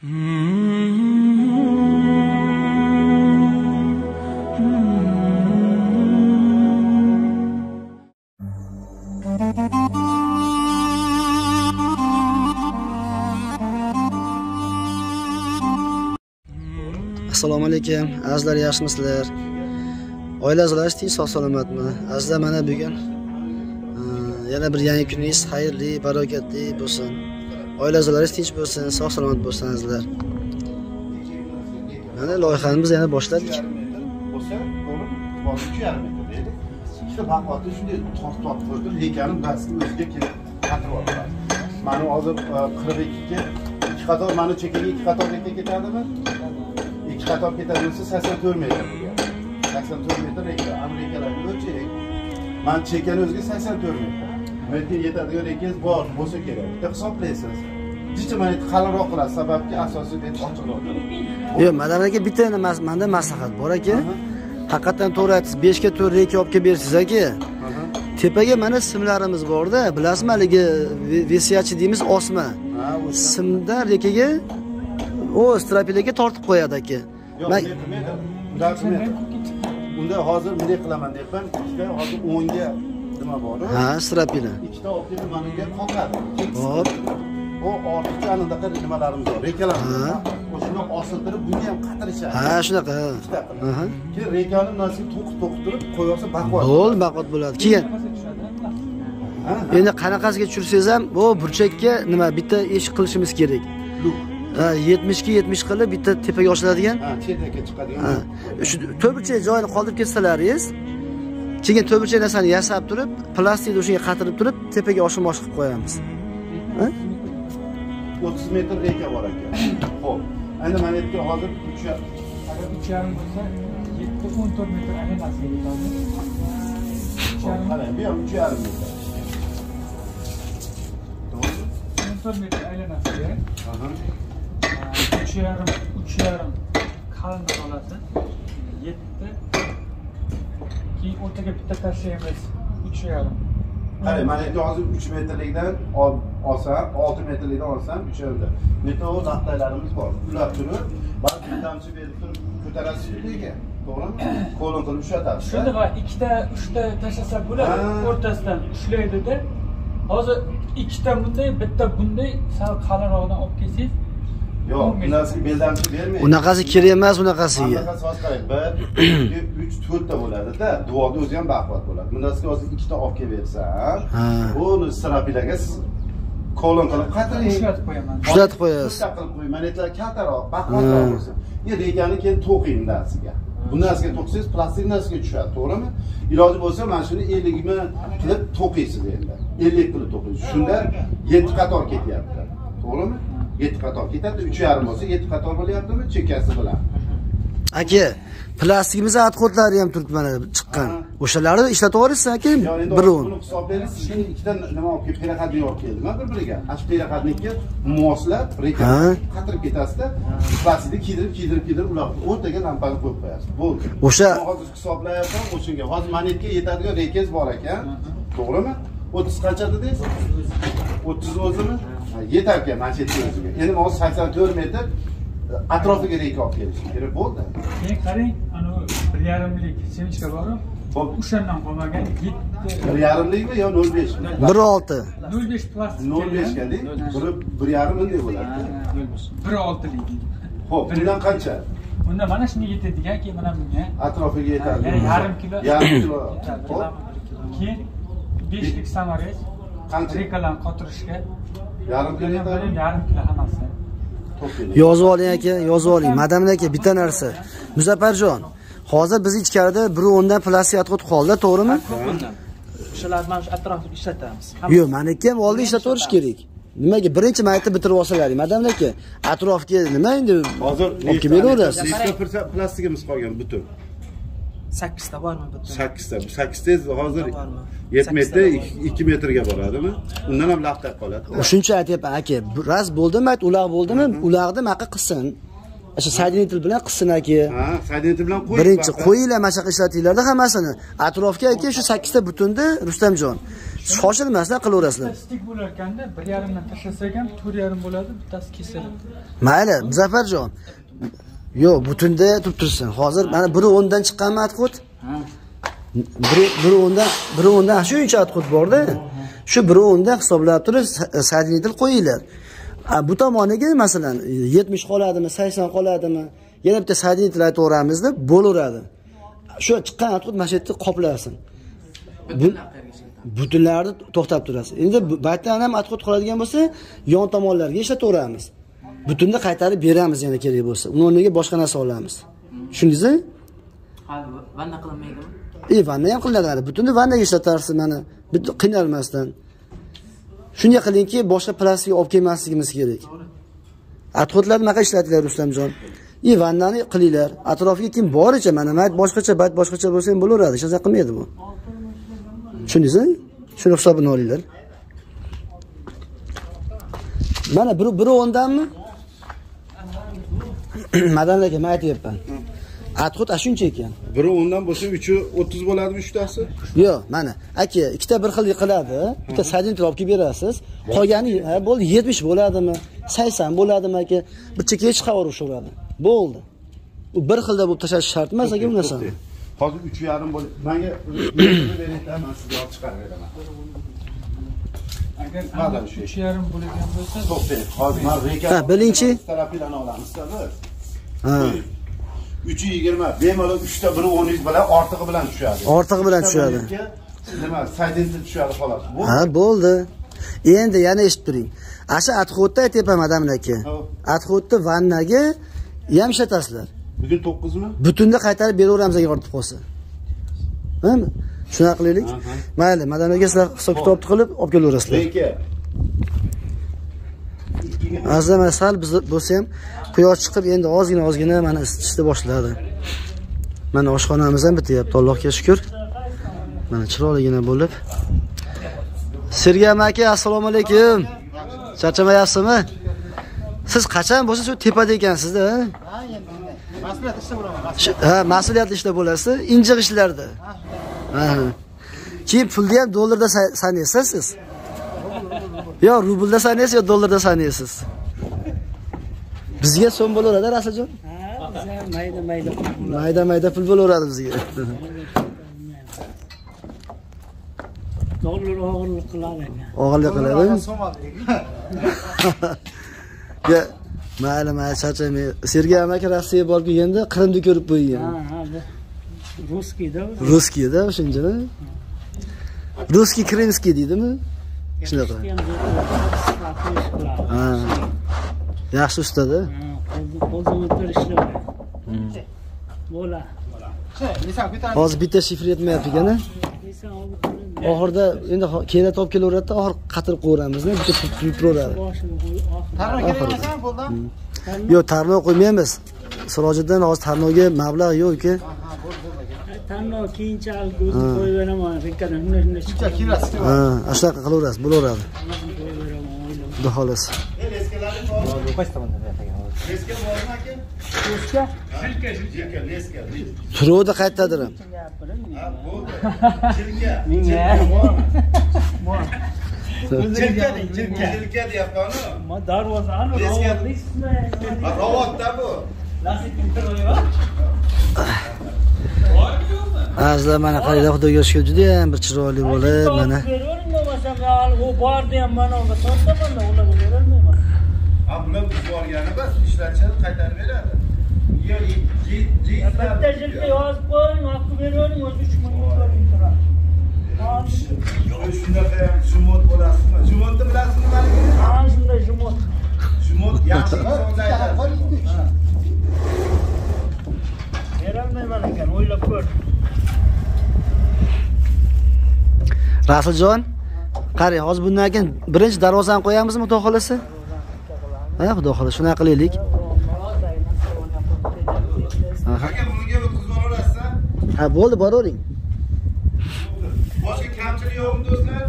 assalomu alaykum azizlar yaxshimisizlar? Oilangizlar tinch sog' salomatmi? Azizlar mana bugun yana bir yangi kuningiz xayrli barokatli bo'lsin. Oilangizlaringiz tinch bo'lsin sog' salomat bo'lsinizlar mana mana loyihamizni yana boshladik bo'lsa to'g'ri hozir uch yarim metr edi ikkita baquvvatni shunday tortib tortib qo'ydi lekani basti o'ziga kelib qatirib mani hozir e, qirq ikkiga ikki qator mani chekkaga ikki qator reka ketadimi ikki qator ketadi bo'lsa sakson to'rt metr bo'lgan sakson to'rt metr reka amerikalarni o'lchaylik mani chekkani o'ziga sakson to'rt metr yerga yetadigan rekangiz bor bo'lsa kerak. Bitta hisoblaysiz. Yerni qalinroq qilasiz? Sababki asosiy bet ochiqroq yo'q madam aka bitta manda maslahat bor aka. Haqiqatdan to'g'ri aytasiz beshga to'rt reyka olib kelib bersiz aka. Tepaga mana simlarimiz borda. Bilasizmi haligi ve- vesiyachi deymiz osma. Simda rekaga o strapilaga tortib qo'yadi aka. Yo'q, metr. Unda hozir bunday qilaman deyapman. Hozir 10 bor? ha strapila Ikkita olib kelib manimga qoqadi. Hop. Bu ortiqcha anaqa nimalarimiz bor, rekalarimiz. O'shuni osiltirib buni ham qatirishadi. ha shunaqa Ikkita qilib. Keyin rekani bunasiga to'qib to'qib qo'ysa baquvvat. Bo'l baqot bo'ladi keyin endi qanaqasiga tushirsangiz ham bu burchakka nima bitta ish qilishimiz kerak. Ha, 70 ga 70 qilib bitta tepaga ochiladigan Ha, chetga chiqadigan. Shu to'rtburchak joyini qoldirib ketsalaringiz keyin to'rtburchak narsani yasab turib plastikni o'shanga qatirib turib tepaga oshim osh qilib qo'yamiz? 30 metr reka bor ekan. Xo'p. Endi mana yerga hozir 3 agar uch yarim bo'lsa yetti o'n to'rt metr uch yarim qarang, bu ham 3,5 metr. To'g'ri? o'n to'rt metr aylanasiga uch yarim uch yarim olasiz yetti keyin o'rtaga bitta tashlaymiz. Uch yarim. Qarang mana yerga hozir uch metrlikdan ol- olsam olti metrlikdan olsam uchalda metall laqtaylarimiz bor. Ulab turib ba'zi yordamchi berib turib ko'tarasiz lekin to'g'rimi? Qo'lin qilib ushlatasiz va ikkita uchta tashlasa bo'ladi. O'rtasidan ushlaydida. Hozir ikkita bunday bitta bunday sal qalinrog'idan olib kelsangiz yo'q bunaqasi beldamchi bermaydi unaqasi kerak emas unaqasiga Bunaqasi hozir qarang bir ikki uch to'rtta bo'ladida duoda o'zi ham baquvvat bo'ladi bunaqasiga hozir ikkita olib kelib bersam uni strapilaga siz qo'lin qilib qatiring ushlatib qo'yaman Ushlatib qo'yasiz. To'rtta qilib qo'ying. Mana aytlar kattaroq, baquvvatroq bo'lsin. Endi rekani keyin to'qing bunasiga. Bu narsaga to'qsangiz plastik narsaga tushadi, to'g'rimi? Iloji bo'lsa mana shuni 50 mi qilib to'qiysiz endi. 50 qilib to'qiysiz. Shunda 7 qator ketyapti. To'g'rimi? 7 qator ketadi. 3,5 bo'lsa 7 qator bo'lyaptimi? Chekkasi bilan. aka plastikimizni отходlari ham turibdi mana chiqqan Ha. o'shalarni ishlatib yuborasiz aka Yo, endi bir buni hisoblaylik. Sizga ikkita nima olib kelib, peraqatni olib keldim. Bir biriga. Ana shu peraqatniki moslab, qatirib ketasizda, plastikni kiydirib, kiydirib, kiydirib ular o'rtaga lampani qo'yib qo'yasiz. Bo'ldi. O'sha- hozir hisoblayapman o'shanga. Hozir manetga yetadigan rekangiz bor ekan. To'g'rimi? 30 qancha dedingiz? 30 o'zimi? Ha, Yetar ekan mana shu yerga o'ziga. Endi hozir 84 metr atrofiga reka olib kelishim kerak bo'ldi. keyin qarang anavi bir yarimlik sevinchga borib Hop. o'shandan qolmagan yetti bir yarimlikmi yo 0.5 mi? bir olti nol besh plastik 0.5 ga deng. Biri bir yarim bunday bo'ladi. bir oltilik Ho'p, bundan qancha? unda mana shunga yetadigan keyin mana bunga Atrofiga yetadi. Yarim kilo. Yarim kilo. Keyin beshlik samoret qancha? rekalarni qotirishga Yarim kilo yarim kilo hammasi yozib oling aka yozib oling madam aka bitta narsa muzaffarjon hozir biz ichkarida bir o'ndan plastik отход qoldi to'g'rimi o'shalarni mana shu atrofida ishlatamiz yo'q maniki ham oldin ishlataverish kerak nimaga birinchi maytda bitirib olsalaring madam aka atrofga nima endi Hozir olib kelib beraverasiz plastigimiz qolgan butun? Sakkizta bormi butun 8 ta. Bu 8 tangiz hozir Bormi? yetmaydi, Sakkizta 2 metrga boradimi? Undan ham laqtaq qoladi. shuncha aytyapman aka raz bo'ldimi ayt uloq bo'ldimi? Uloqni maqa qilsin. O'sha sadinitel bilan qilsin aka. Ha, sadinti bilan qo'ying. birinchi qo'yinglar mana shunaqa ishlatinglarda hammasini. Atrofga aka shu sakkizta butunni rustamjon. Shoshilmasdan qilaverasizlar. Statistik bo'lar ekanda bir yarimdan tashlasak ham to'rt yarim bo'ladi bittasi kesiladi. Mayli muzaffarjon yo'q butunda turib tursin. Hozir mana biri o'ndan chiqqanmi atqut biri biri o'ndan biri o'ndan shuncha atqut borda. Shu biri o'ndan hisoblab turib sa- santimetr qo'yinglar. Bu tomoniga masalan yetmish qoladimi sakson qoladimi yana bitta santimetr aytaveramizda bo'laveradi. Shu chiqqan atqut mana shu yerda qoplasin Bu- butunlarni to'xtab turasiz. Endi baytdan ham atqut qoladigan bo'lsa yon tomonlarga ishlataveramiz butunni qaytarib beramiz yana kerak bo'lsa. Uni o'rniga boshqa narsa olamiz. Tushundingizmi? Vanna qilinmaydimi e vanna ham qilinadi. Butunni vannaga ishlatarsiz mana qiynalmasdan. Shunday qilingki boshqa plastik olib kelmasligimiz kerak. Atqutlarni bunaqa ishlatinglar rustamjon? И vannani qilinglar. Atrofiga kim boricha mana mayt boshqacha bayt boshqacha bo'lsa ham bo'laveradi. Hech narsa qilmaydi bu. Tushundingizmi? Shuni hisobini olinglar. Mana biri o'ndanmi madan aka man aytyapman atqut ana shuncha ekan. Biri o'ndan bo'lsa uchi o'ttiz bo'ladimi uchtasi? Yo'q mana aka ikkita bir xil qiladi bitta santimetr olib kelib berasiz. Qolgani bo'ldi yetmish bo'ladimi sakson bo'ladimi aka bir chekkaga chiqaverishaveradi bo'ldi. U bir xilda bo'lib tashlash shart emas aka bu narsani hozir uch yarim bo'l manga man sizga olib chiqarib beraman agar uch yarim bo'ladigan bo'lsa to'xtang hozir man bilingchi. olamiz ha. Uchi yigirma bemalol uchta biri o'ningiz bilan ortig'i bilan tushadi. Ortig'i bilan tushadi. nima santimetr tushadi xolos. Ha bo'ldi. Endi yana eshitib turing. Ana shu atxotni aytyapman madam aka atxotni vannaga ham ishlatasizlar bugun to'qqizmi? Butunni qaytarib beraveramiz agar ortib qolsa. Ha shunaqa qilaylik mayli madam aka sizlar hisob kitobni qilib olib kelaverasizlar. Azama sal biz bo'lsa ham quyosh chiqib endi ozgina ozgina mana isitishni boshladi. Mana oshxonamiz ham bityapti allohga shukur mana chiroyligina bo'lib. Sergam aka assalomu alaykum. Charchamayapsizmi? Siz qachon bo'lsa shu tepada ekansizda ha? Ha mas'uliyatli ishda bo'lasiz injiq ishlarda. Keyin pulni ham dollarda sanaysiz siz? Yo rublda sanaysiz yo dollarda sanaysiz? Bizga so'm bo'laveradi rasuljon mayda mayda. Mayda mayda pul bo'laveradi bizga. Dollar og'irlik qiladi ekan og'irlik qiladi Ya, mayli mayli charchamay sergey aka rossiyaga borib kelganda qrimni ko'rib qo'ygan ha ha bu ruskiyda ruskiyda o'shanchada русский крымский deydimi? Shunaqa ha yaxshi ustada qo'ldan ishlaydi bo'la. Hozir bitta shifr yetmayapti ekana oxirida endi keyin olib kelaveradida oxiri qatirib qo'yaveramizda bitta turaveradi qo'yib oxiri yo'q tarnov qo'ymaymiz. Sirojiddin hozir tarnovga mablag' yo'q uka tanlov keyinchalik o'zim qo'yib beraman rekadan. Shunday shunday chiqib ha shunaqa qilaverasiz bo'laveradi xudo xohlasa turuvdi qayerdadir ham jirka deyapmanu ma darvozani ravotda bu azizlar mana qaranglar xudoga shukur judayam bir chiroyli bo'lib mana beravering bo'lmasam u bordi ham mana unga tortaman ularga berolmayman ha bular borgani bas ishlatishadi qaytarib beradi yo bitta jilka yozib qo'ying haqni beravering o'zi uch mingga ko'ring turadi shunaqa ham jumot bo'lasizmi jumotni bilasizmi nimaligini ana shunday jumot jumot yaxshi berolmayman ekan o'ylab ko'r rasuljon qarang hozir bundan keyin birinchi darvozani qo'yamizmi xudo xohlasa? Ha xudo xohlasa shunaqa qilaylik. Aka bunga o'tkazib yuborasiz ha bo'ldi boravering boshqa kamchilik yo'qmi do'stlar?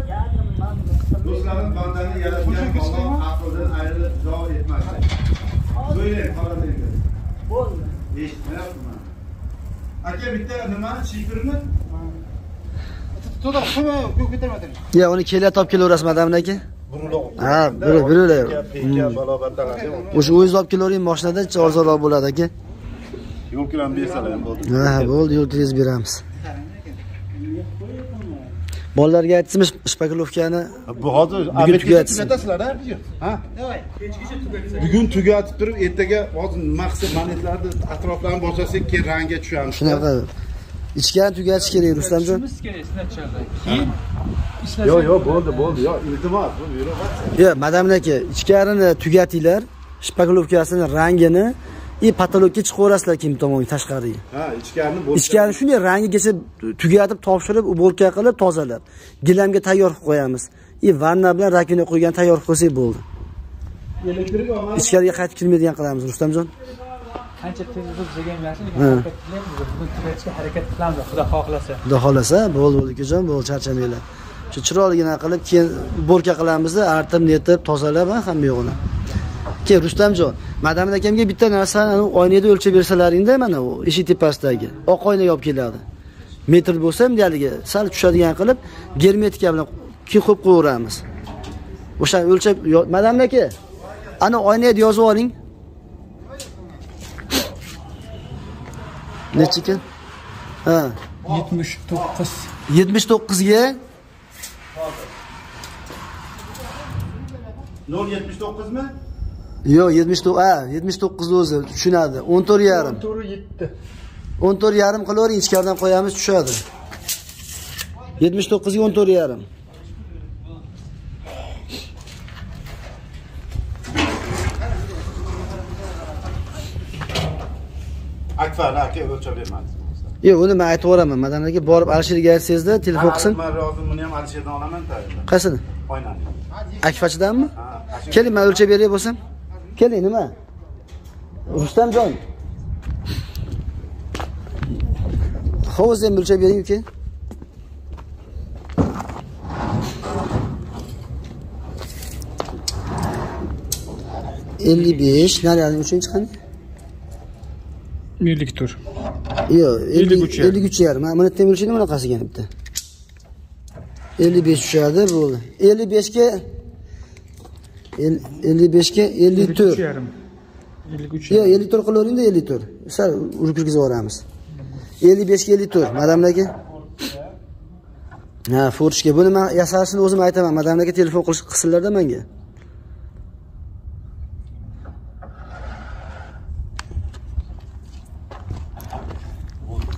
Do'stlarim bandani yaratgan olloh aqldan ayrilib jo etmasin so'ylang xolos endi bo'ldi. Eshitmayapman aka bitta nimani shifrni yo uni kelib olib kelaverasiz madam aka Ha, peka balobatdalar o'sha o'zingiz olib kelavering mashinada arzonroq bo'ladi aka? Yo'lkilarni bersalar ham bo'ldi. Ha bo'ldi yo'l kirgizib beramiz. Bolalarga aytdingizmi shpakilovkani bu hozir tugatasizlar ha bugun tugatib turib ertaga hozir qilsa monetlarni atroflarini bosasak keyin rangga tushamiz. Shunaqa ichkani tugatish kerak rustamjon kerak snatcherda. Keyin yo'q yo'q bo'ldi bo'ldi yo'q iltimos bu yuraversin yo madam aka ichkarini tugatinglar shpakilovkasini rangini и потолокka chiqaverasizlar kim tomonga tashqariga ha ichkarini bo'lsa ichkari shunday rangigacha tugatib topshirib ubорка qilib tozalab gilamga tayyor qilib qo'yamiz и vanna bilan rakina qo'ygan tayyor qilib qo'ysak bo'ldi elektrik ichkariga qaytib kirmaydigan qilamiz rustamjon qancha tez yaxshi, Ha. lekin. Bugun tugatishga harakat qilamiz, Xudo xohlasa. xudo xohlasa bo'ldi bo'ldi ukajon bo'ldi charchamanglar shu chiroyligina qilib keyin ubорка qilamizda artib netib tozalab ha, hamma yo'g'ini keyin rustamjon madam akamga bitta narsani oynada o'lchab bersalaringda mana u eshik tepasidagi oq oynaga olib keladi metr bo'lsa ham haligi sal tushadigan qilib germetika bilan keyin qo'yib qo'yaveramiz o'shani o'lchab yo- madam aka ana oynaga yozib oling nechi ekan ha 79 yetmish to'qqizga? Nol yetmish to'qqizmi? Yo'q yetmish to'qqiz ha yetmish to'qqizni o'zi tushunadi. O'n to'rt yarim. to'g'ri yetdi. o'n to'rt yarim qilavering ichkaridan qo'yamiz tushadi. Yetmish to'qqizga o'n to'rt yarim akfar aka o'lchab bermadi yo'q uni man aytib yuboraman madam aka borib alishirga aytsangizda telefon qilsin man rozi buni ham alisherdan olaman tayinlab qaysini oynani akfachidanmi? Keling man o'lchab beray bo'lsam. Keling nima? Rustamjon hovuz ham o'lchab bering uka ellik besh nariyani uchinchi qanday Birlik tur. yo'q ellik uch ellik uch yarim buni ham o'lchaydi bunaqasiga bitta ellik besh tushadi bo'ldi. ellik beshga el- ellik beshga ellik to'rt yarim. 53 yo'q ellik to'rt qilaveringda ellik to'rt sal urib kirgizib yuboramiz. ellik beshga ellik to'rt aka ha forishga buni man yasalishini o'zim aytaman. Madam aka telefon qilish qilsinlarda menga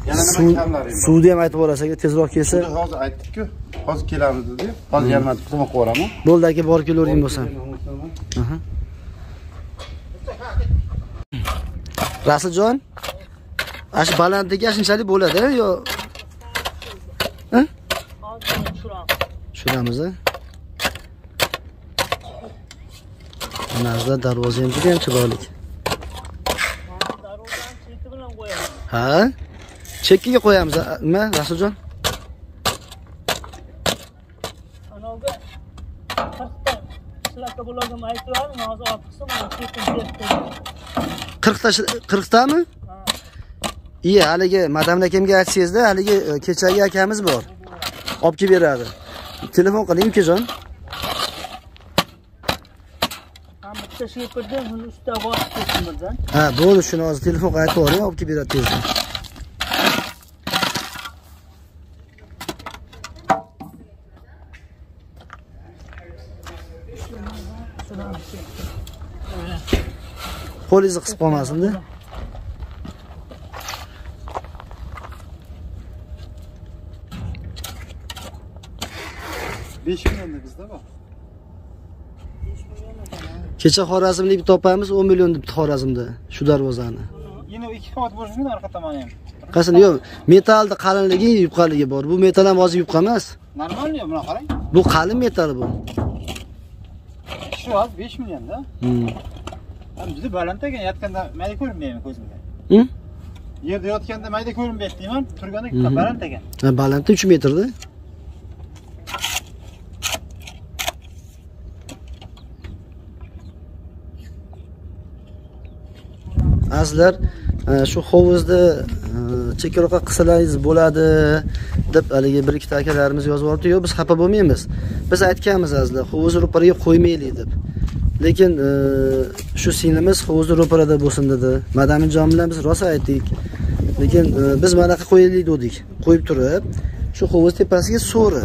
yana nima Suv- kamlari bor? Suvni ham aytib yuborasiz tezroq kelsa Buni hozir aytdik-ku hozir kelamiz dedi. Hozir yarim xizmat qilib yuboraman. Bo'ldi aka borib kelavering bo'lsam Aha. rasuljon ana shu balandligi shunchalik bo'ladi yo Ha? tushiramiz a narida darvoza ham juda ham chiroyli ha chekkaga qo'yamiz nima rasuljon? Anavga qirqta shunaqa bo'ladigan aytib hozir olib berib qirqta qirqtami? Iya haligi madam akamga aytsangizda haligi e, kechagi akamiz bor. Olib kelib beradi. Telefon qiling ukajon. Bitta shepirda uni ustiga bosib birdan. Ha bo'ldi shuni hozir telefon qilib aytib yuboring olib kelib beradi tezda qo'lingizni qisib qolmasinda besh millionni bizda bor. Kecha xorazmlik topamiz o'n million debdi xorazmda shu darvozani. Yana ikki qavat bo'lishmi orqa tomoni ham? qaysini yo'q metalni qalinligi yupqaligi bor. Bu metal ham hozir yupqa emas. Normalniy buni qarang. bu qalin metal bu. Shu hozir 5 millionda. Juda baland ekan, yotganda mayda ko'rinmaymi ko'zimga. Yerda yotganda mayda ko'rinmayapti deyman, turganda baland ekan. Ha, balandda 3 metrda azizlar e, shu hovuzni e, chekkaroqqa qilsalaringiz bo'ladi deb haligi bir ikkita akalarimiz yozib yuboribdi yo'q biz xafa bo'lmaymiz. Biz aytganmiz azizlar hovuzni ro'paraga qo'ymaylik deb lekin e, shu singlimiz hovuzni ro'parada bo'lsin dedi. Madaminjon bilan biz rosa aytdik. Lekin e, biz biz bunaqa qo'yaylik dedik. Qo'yib turib shu hovuz tepasiga so'ri.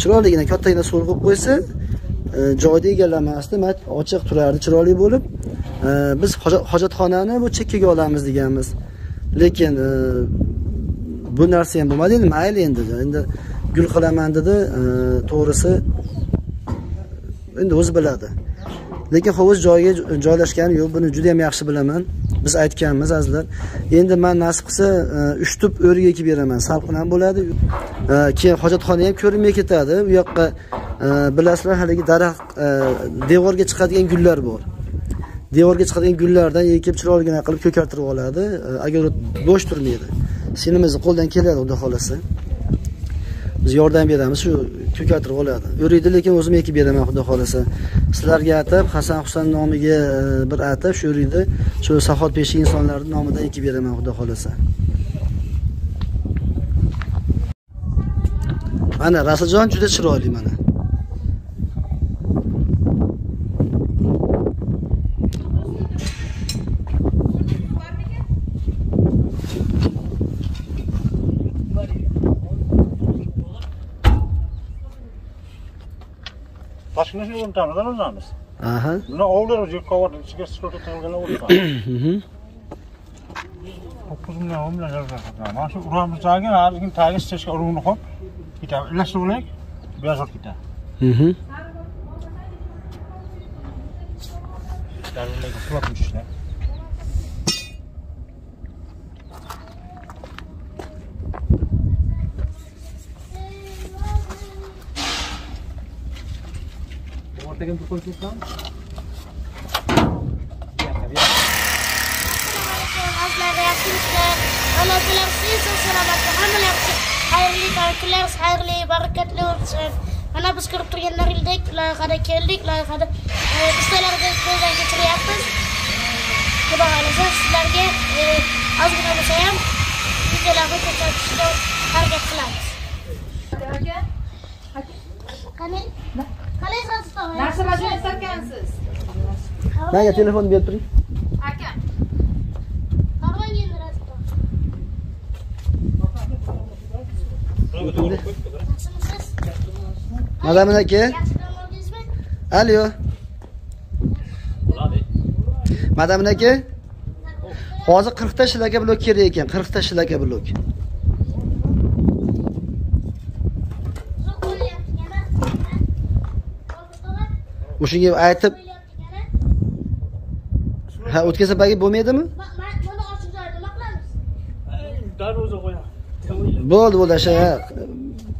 Chiroyligina kattagina so'ri qo'yib qo'ysa e, joyni egallamasdi. Ochiq turardi chiroyli bo'lib. Biz hojatxonani bu chekkaga olamiz deganmiz lekin bu narsa ham bo'lmadi. Endi mayli endi endi gul qilaman dedi. To'g'risi endi o'zi biladi. Lekin hovuz joyiga joylashgani yo'q. Buni juda ham yaxshi bilaman. Biz aytganmiz azizlar. Endi man nasib qilsa e, uch tup o'rik ekib beraman salqin ham bo'ladi. E, keyin hojatxona ham ko'rinmay ketadi. U yoqqa e, bilasizlar haligi daraxt devorga chiqadigan gullar bor. Devorga chiqadigan gullardan ekib chiroyligina qilib ko'kartirib oladi. Agar bo'sh turmaydi. Sinimizni qo'ldan keladi xudo xohlasa. Biz yordam beramiz shu ko'kartirib oladi o'riydi lekin o'zim ekib beraman xudo xohlasa. Sizlarga atab hasan husan nomiga e, bir atab shu o'riydi shu sahot peshi insonlarni nomidan ekib beraman xudo xohlasa. Mana rasuljon juda chiroyli mana. Toshkentni unutamiz, unutamiz. aha Buni ovlar yurtqovor ichiga tiqilgan ovlar. Mhm. To'qqiz million, o'n million Mana shu uramizdagi har kim tagi stechka urug'ini qo'yib ketadi. Ilashtirib olaylik. Olib ketadi. Mhm. Darvozaga qulab tushishlar. Bir qo'yib ketsam Azizlar yaxshiliklar, onajolar siz salomatlik, hammalar uchun xayrli tavakkallar, xayrli barakatli o'tsin. Mana biz ko'rib turganlaringdek loyihada keldik, loyihada ustalarga ko'zdan kechiryapmiz. Xudo xohlasa sizlarga ozgina bo'lsa ham videolarni ko'rsatishga harakat qilamiz. Qani? Ustoz? Narsalarni sotgansiz. manga telefon berib turing? Aka, madamin aka alo. Madamin aka hozir qirqta shilaka blok kerak ekan qirqta shilaka blok Zo'r bo'lyapti yana. O'rtoqlar, o'shanga aytib ha o'tkazib bagi bo'lmaydimi? Ochiq joyda nima qilamiz? darvoza qo'yamiz bo'ldi bo'ldi asha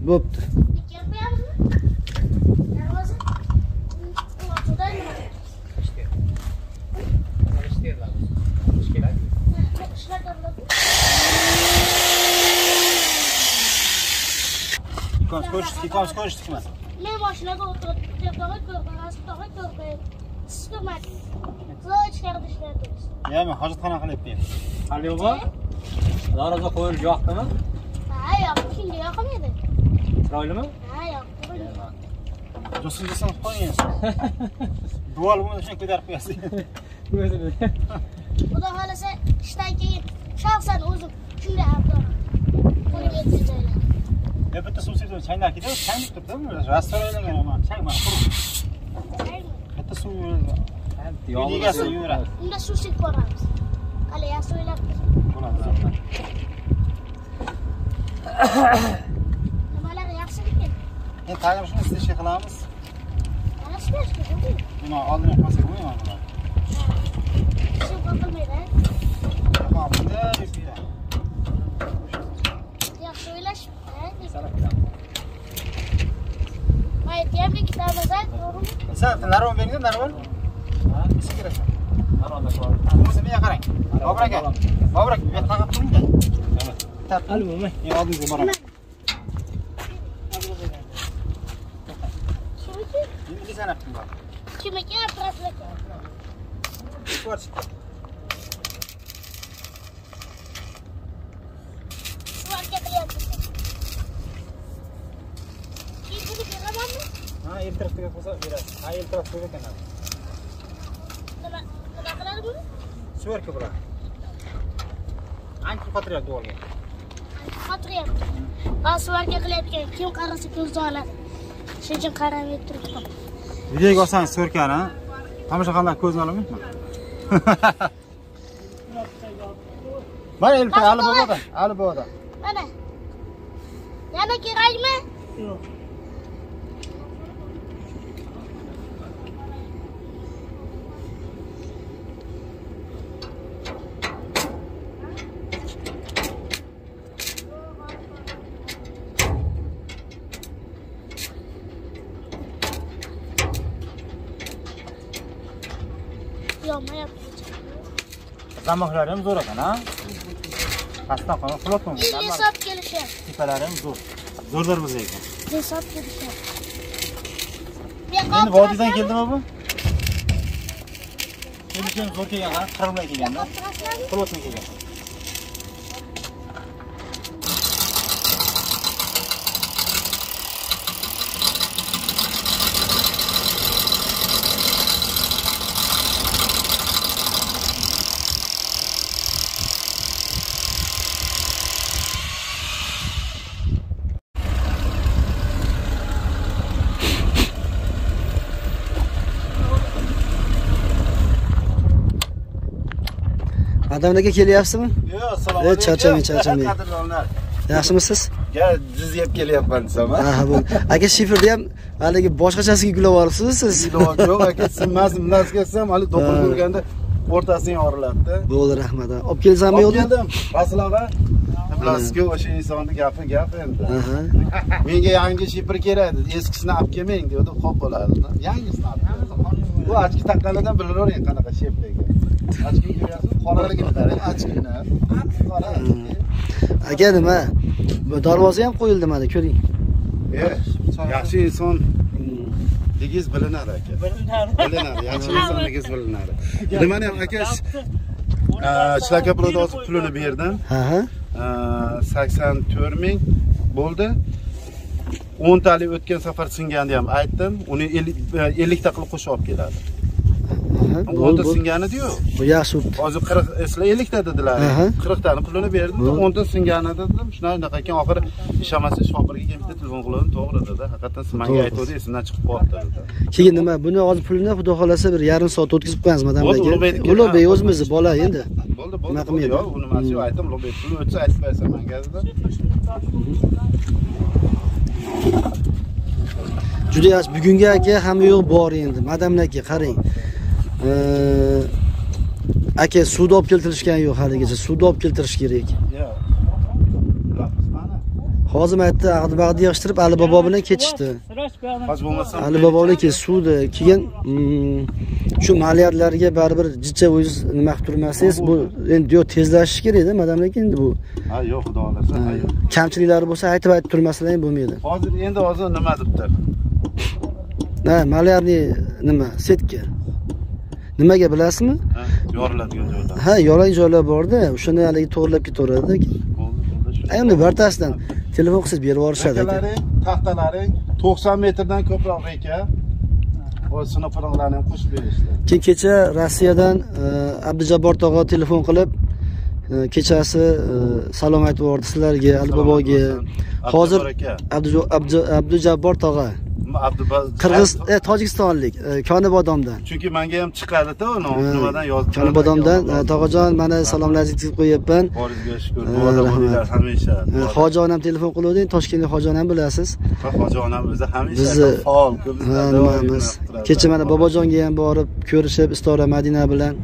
bo'pti Ikki qo'yamizmi? Darvoza. U ochiqda nima? Ishlarga bo'ladi. Ikkomiz ikkomiz ko'rishdikmi? Men mashinaga o'tirib, astog'a ko'rdim. Siz ko'rmadingiz. Zo'r ichkarida ishlardingiz. Ya men hojatxona qilyapman. hali yo'qmi darvoza qo'yilish yoqdimi Ha, yo'q, shunga yoqmaydi. chiroylimi Ha, yo'q. Do'stim desam qo'ying. Dual bo'lmasa shuni ko'tarib qo'yasiz. Xudo xohlasa ishdan keyin shaxsan o'zim shunday avtomobil qo'lga yetkazaylar. Ya bitta suv sepdim, chaynar ketadi, chaynib turibdi. Restoranlarga mana chang mana quruq. Bitta suv egasi yuraveradi. Unda suv sepib boramiz. Hali yaxshi o'ylab Bo'ladi. nimalar yaxshi ekan. Endi tag'in shuni istishga qilamiz. Nima oldin qilsak bo'lmaydi bular. Suv qo'yilmaydi. Ha, bunda bitta. Yaxshi o'ylash. Sen narvon bering, narvon. Nima kerak? O'zini menga qarang. Bobur aka. Bobur aka, bu yoqqa qarab turing-da. Albatta Men oldingizga boraman. Kimiki? Endi sanabdim bor. Kimiki? Proslaka. Ko'rishdi. iltirofiga qilsa beradi ha iltirofiga ekan nima nima qiladi bu sverka bular ancha qotiryapti duolga xotiryapti asvarga qilayotgan kim qarasa ko'zda oladi shuning uchun qaramay turibman. Videoga olsangiz sverkani tomosha qilgan ko'zini olamayapman mana ilfa ali boboda ali boboda mana. Yana kerakmi? Yo'q yonmayapti zamoqlari ham zo'r ekan a pastdan qolma flotmi illi sot kelishyapti tepalari ham zo'r. Zo'rlar bo'lsa ekan. Illi sot kelishyapti endi vodiydan keldimi bu? Kelishi ham zo'r kelgan ha? Bilan kelganda flotmi kelgan adam aka kelyapsizmi Yo, assalomu Eh, charchamang, charchamang. Qadrdonlar. yaxshimisiz jiz yeb kelyapman desam, ha? bu aka shifrni ham haligi boshqachasiga gulab yuboribsiz siz yo'q aka, sinmasin, bunaqasi kelsam, hali do'qib Ha. bo'lganda o'rtasiga yoriladi-da. bo'ldi rahmat olib kelsammi Olib yo'qmi keldim. Rasul og'a. Bilasizku, o'sha insonni gapi gap endi. Menga yangi shifr kerak dedi. Eskisini olib kelmang dedi. Xo'p bo'ladi. Yangisini olib. Bu ochki taqqanidan bilavering qanaqa shifrligi. Aka nima bu darvoza ham qo'yildi mana ko'ring Eh, yaxshi inson ligiz bilinadi aka. Bilinadi, yaxshi inson ligiz bilinadi. Nimani ham aka, Shlaka Proda hozir pulini berdim. ha ha 84 ming bo'ldi. 10 talik o'tgan safar singanini ham aytdim. Uni 50 ta qilib qo'shib olib keladi. Aha, 10 bo'ldi ta bo'ldi. singani diyu. bu yaxshi bo'pti Hozir 40 esla 50 ta dedilar. Aha. 40 tani pulini berdim. Bo'ldi. 10 ta singani dedim. Shunaqa ekan oxiri ishlamasa shopirga kelib bitta telefon qiladim. To'g'ri dedi. Haqiqatan siz To'g'ri. aytdi, esimdan chiqib qolibdi dedi. keyin nima buni hozir pulini xudo xohlasa bir yarim soat o'tkazib qo'yamiz madam aka ulug'bek o'zimizni bola endi Bo'ldi, bo'ldi. Qilmaydi? Yo'q, uni nimasi yo'q, aytdim. Ulug'bek pul o'tsa aytib qo'yasan menga dedi. juda yaxshi bugungi aka hamma yo'q bor endi madam aka qarang aka suvni olib keltirishgan yo'q haligacha suvni olib keltirish kerak Yo'q. Mana. hozir aytdi ag'di bag'di yig'ishtirib ali bobo bilan ketishdi Hozir bo'lmasa ali bobo bilan ketdi suvni keyin mm, shu maliyalarga baribir jicha o'zingiz nima qilib turmasangiz bu endi yo tezlashishi kerakda madam aka endi bu Ha, yo'q, xudo yo'q. kamchiliklari bo'lsa aytib aytib turmasalar ham bo'lmaydi Hozir endi hozir nima debdi? ha malyarniy nima setka nimaga bilasizmi? Ha, yoriladigan joylar. ha yolang joylar borda. O'shani haligi to'g'irlab ketaveradi endi birtasidan telefon qilsangiz berib yuborishadi taxtalaring 90 metrdan ko'proq. O sinoplarni ham qo'shib berishdi. keyin kecha rossiyadan e, abdujabbor tog'a telefon qilib e, kechasi e, salom aytib yubordi sizlarga ali boboga hozir Abdujabbor tog'a qirg'iz e, tojikistonlik e, konibodomdan Chunki menga ham chiqadi-da uni nimadan yozib. konibodomdan e, tog'ajon mana salomlaringizni yetkazib qo'yyapman Boringizga shukur. Duoda rahmat. bo'linglar hamisha. Hoji onam telefon qiluvding toshkentlik hoji onam bilasiz Hoji onam o'zi hamisha Bizni- faol, ko'p kecha mana bobojonga ham borib ko'rishib istora madina bilan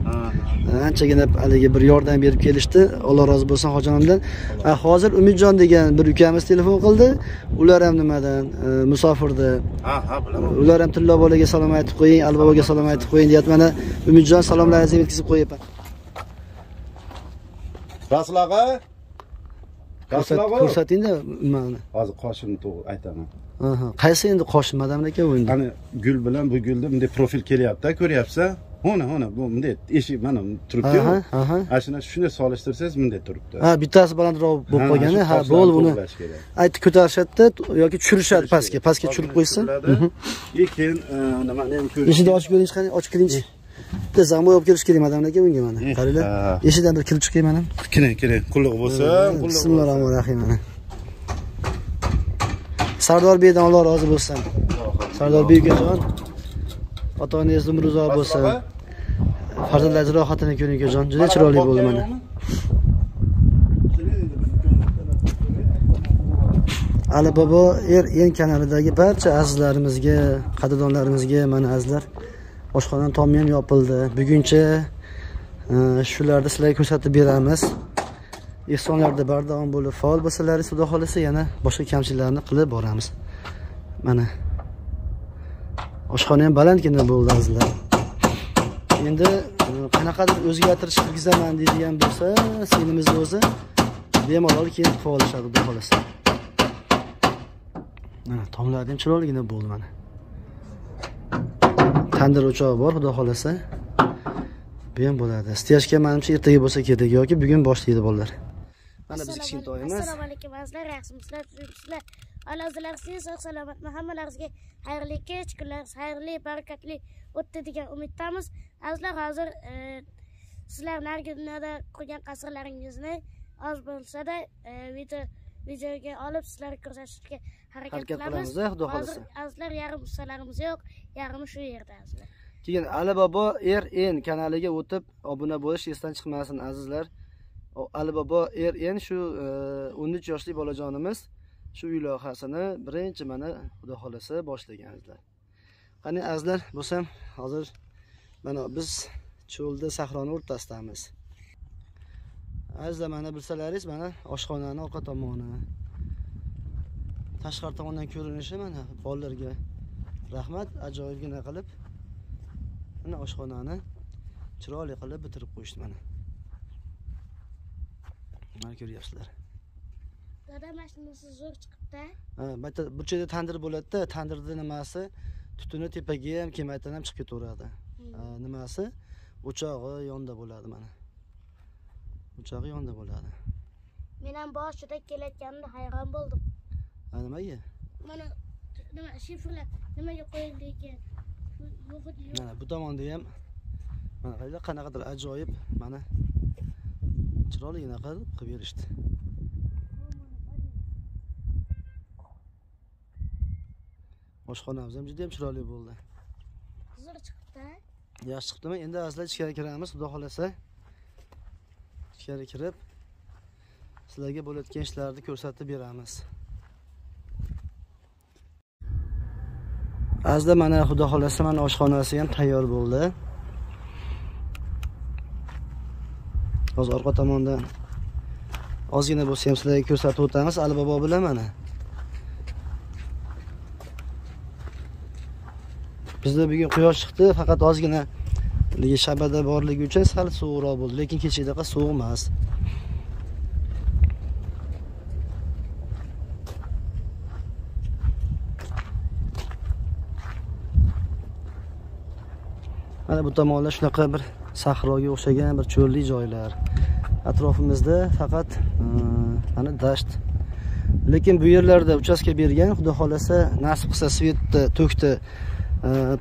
anchagina haligi bir yordam berib kelishdi. Alloh rozi bo'lsin hoji onamdan Ha, hozir umidjon degan bir ukamiz telefon qildi. Ular ham nimadan? E, musofirda. Ha, ha, bilaman. ular ham tillo bolaga salom aytib qo'ying ali boboga salom aytib qo'ying deyapti. Mana umidjon salomlaringizni yetkazib qo'yyapman Rasul og'a. Ko'rsatingda nimani Hozir qoshimni to'g'ri aytaman. Qaysi endi qoshim madam aka endi? Qani gul bilan bu gulni bunday profil kelyapti, ko'ryapsan? hona hona bu bunday eshik mana turibdi ana shuni shunday solishtirsangiz bunday turibdi. Ha bittasi balandroq bo'lib qolgani ha bo'ldi uni to'g'lash kerak. aytib ko'tarishadida yoki tushirishadi pastga pastga tushirib Tushiradi. и keyin nimani ham ko'rish eshikni ochib ko'ringchi qani ochib kiringchi bitta zamoy olib kelish kerak madam aka bunga mana qaranglar eshikdan bir kirib chiqay mana kerak kerak qulluq bo'lsa qulluq bo'lsa. bismillohi rohmanir rohim mana sardor beydan alloh rozi bo'lsin sardor bey ukajon ota onangiz umri uzoq bo'lsin farzandlaringiz rohatini ko'ring ukajon juda chiroyli bo'ldi mana ali bobo er en kanalidagi barcha azizlarimizga qadrdonlarimizga mana azizlar oshxona tomi ham yopildi. Buguncha e, shularni sizlarga ko'rsatib beramiz. Ehsonlarda bardavom bo'lib faol bo'lsalaringiz xudo xohlasa yana boshqa kamchiliklarni qilib boramiz. Mana. Oshxona ham balandgina bo'ldi azizlar. Endi e, qanaqadir o'zgartirish kirgizaman deydigan bo'lsa singlimizni o'zi bemalol keyin qilib olishadi xudo xohlasa. Mana tomlari ham chiroyligina bo'ldi mana. Tandir o'chog'i bor xudo xohlasa. Bu ham bo'ladi. Styajka manimcha ertaga bo'lsa kerak yoki bugun boshlaydi bolalar. Mana bizni kichkintoyimiz assalomu alaykum azizlar yaxshimisizlar turibsizlar alazizlar siz sog' salomatmi hammalaringizga xayrli kech kunlaringiz xayrli barakatli o'tdi degan umiddamiz. Azizlar hozir e, sizlar narigi dunyoda qurgan qasrlaringizni oz bo'lsada e, video videoga olib sizlarga ko'rsatishga harakat qilamiz xudo xohlasa. azizlar yarim hissalarimiz yo'q yarimi shu yerda azizlar. Keyin ali bobo en kanaliga o'tib obuna bo'lish esdan chiqmasin azizlar. Ali bobo en shu o'n uch yoshli bolajonimiz shu uy loyihasini birinchi mana xudo xohlasa boshlagan azizlar. Qani azizlar bo'lsam hozir mana biz cho'lda sahroni o'rtasidamiz azizlar mana bilsalaringiz mana oshxonani orqa tomoni. Tashqari tomondan ko'rinishi mana bolalarga rahmat ajoyibgina qilib mana oshxonani chiroyli qilib bitirib qo'yishdi mana. Mana ko'ryapsizlar. Dada mashinasi zo'r chiqibdi ha bu yerda tandir bo'ladida tandirni nimasi? Tutuni tepaga ham kemaydan ham chiqib ketaveradi. Ha, nimasi? O'chog'i yonda bo'ladi mana o'chog'i yonda bo'ladi. Men ham boshida kelayotganimda hayron bo'ldim. Ha nimaga? Mana nima shifrlar nimaga qo'yildi ekan. Mana bu tomonda ham mana qaranglar qanaqadir ajoyib mana chiroyligina qilib qilib berishdi. Oshxonamiz ham juda ham chiroyli bo'ldi. Zo'r chiqibdi yaxshi chiqdimi endi azizlar ichkari kiramiz xudo xohlasa ichkari kirib sizlarga bo'layotgan ishlarni ko'rsatib beramiz. Azda mana xudo xohlasa mana oshxonasi ham tayyor bo'ldi. Hozir orqa tomondan ozgina bo'lsa ham sizlarga ko'rsatib o'tamiz. Ali bobo bilan mana. Bizda bugun quyosh chiqdi faqat ozgina haligi shabada borligi uchun sal sovuqroq bo'ldi lekin kechagidaqa sovuq emas. Mana bu tomonlar shunaqa bir sahroga o'xshagan bir cho'lli joylar. Atrofimizda faqat mana dasht. Lekin bu yerlarda uchastka bergan xudo xohlasa nasib qilsa svetni to'kni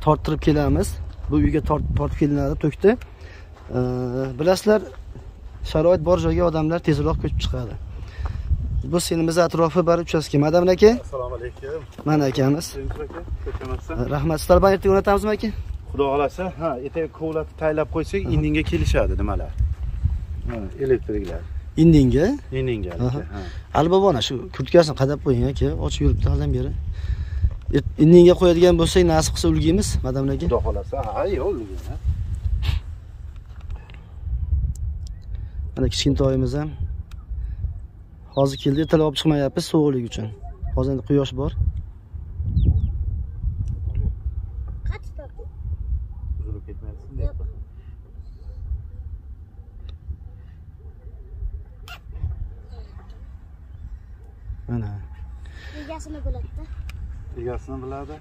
torttirib kelamiz. Bu uyga tort- tortib kelinadi to'kni E, bilasizlar sharoit bor joyga odamlar tezroq ko'chib chiqadi. Bu senimiz atrofi bari uchastka madam aka? Assalomu alaykum. Mana akamiz. Rahmat. Sizlar ertaga o'rnatamizmi aka? Xudo xohlasa ha ertaga kovlatib taylab qo'ysak indinga kelishadi nimalar? Elektriklar. Indinga? Indinga ha. Albatta ana shu kurtkasini qadab qo'ying aka ochib yuribdi haldan beri. Er- indinga qo'yadigan bo'lsak nasib qilsa ulguymiz madam aka. Xudo xohlasa ha yo'q mana kichkintoyimiz ham. Hozir keldi ertalab olib chiqmayapmiz sovuqlik uchun. Hozir endi quyosh bor egasini biladi.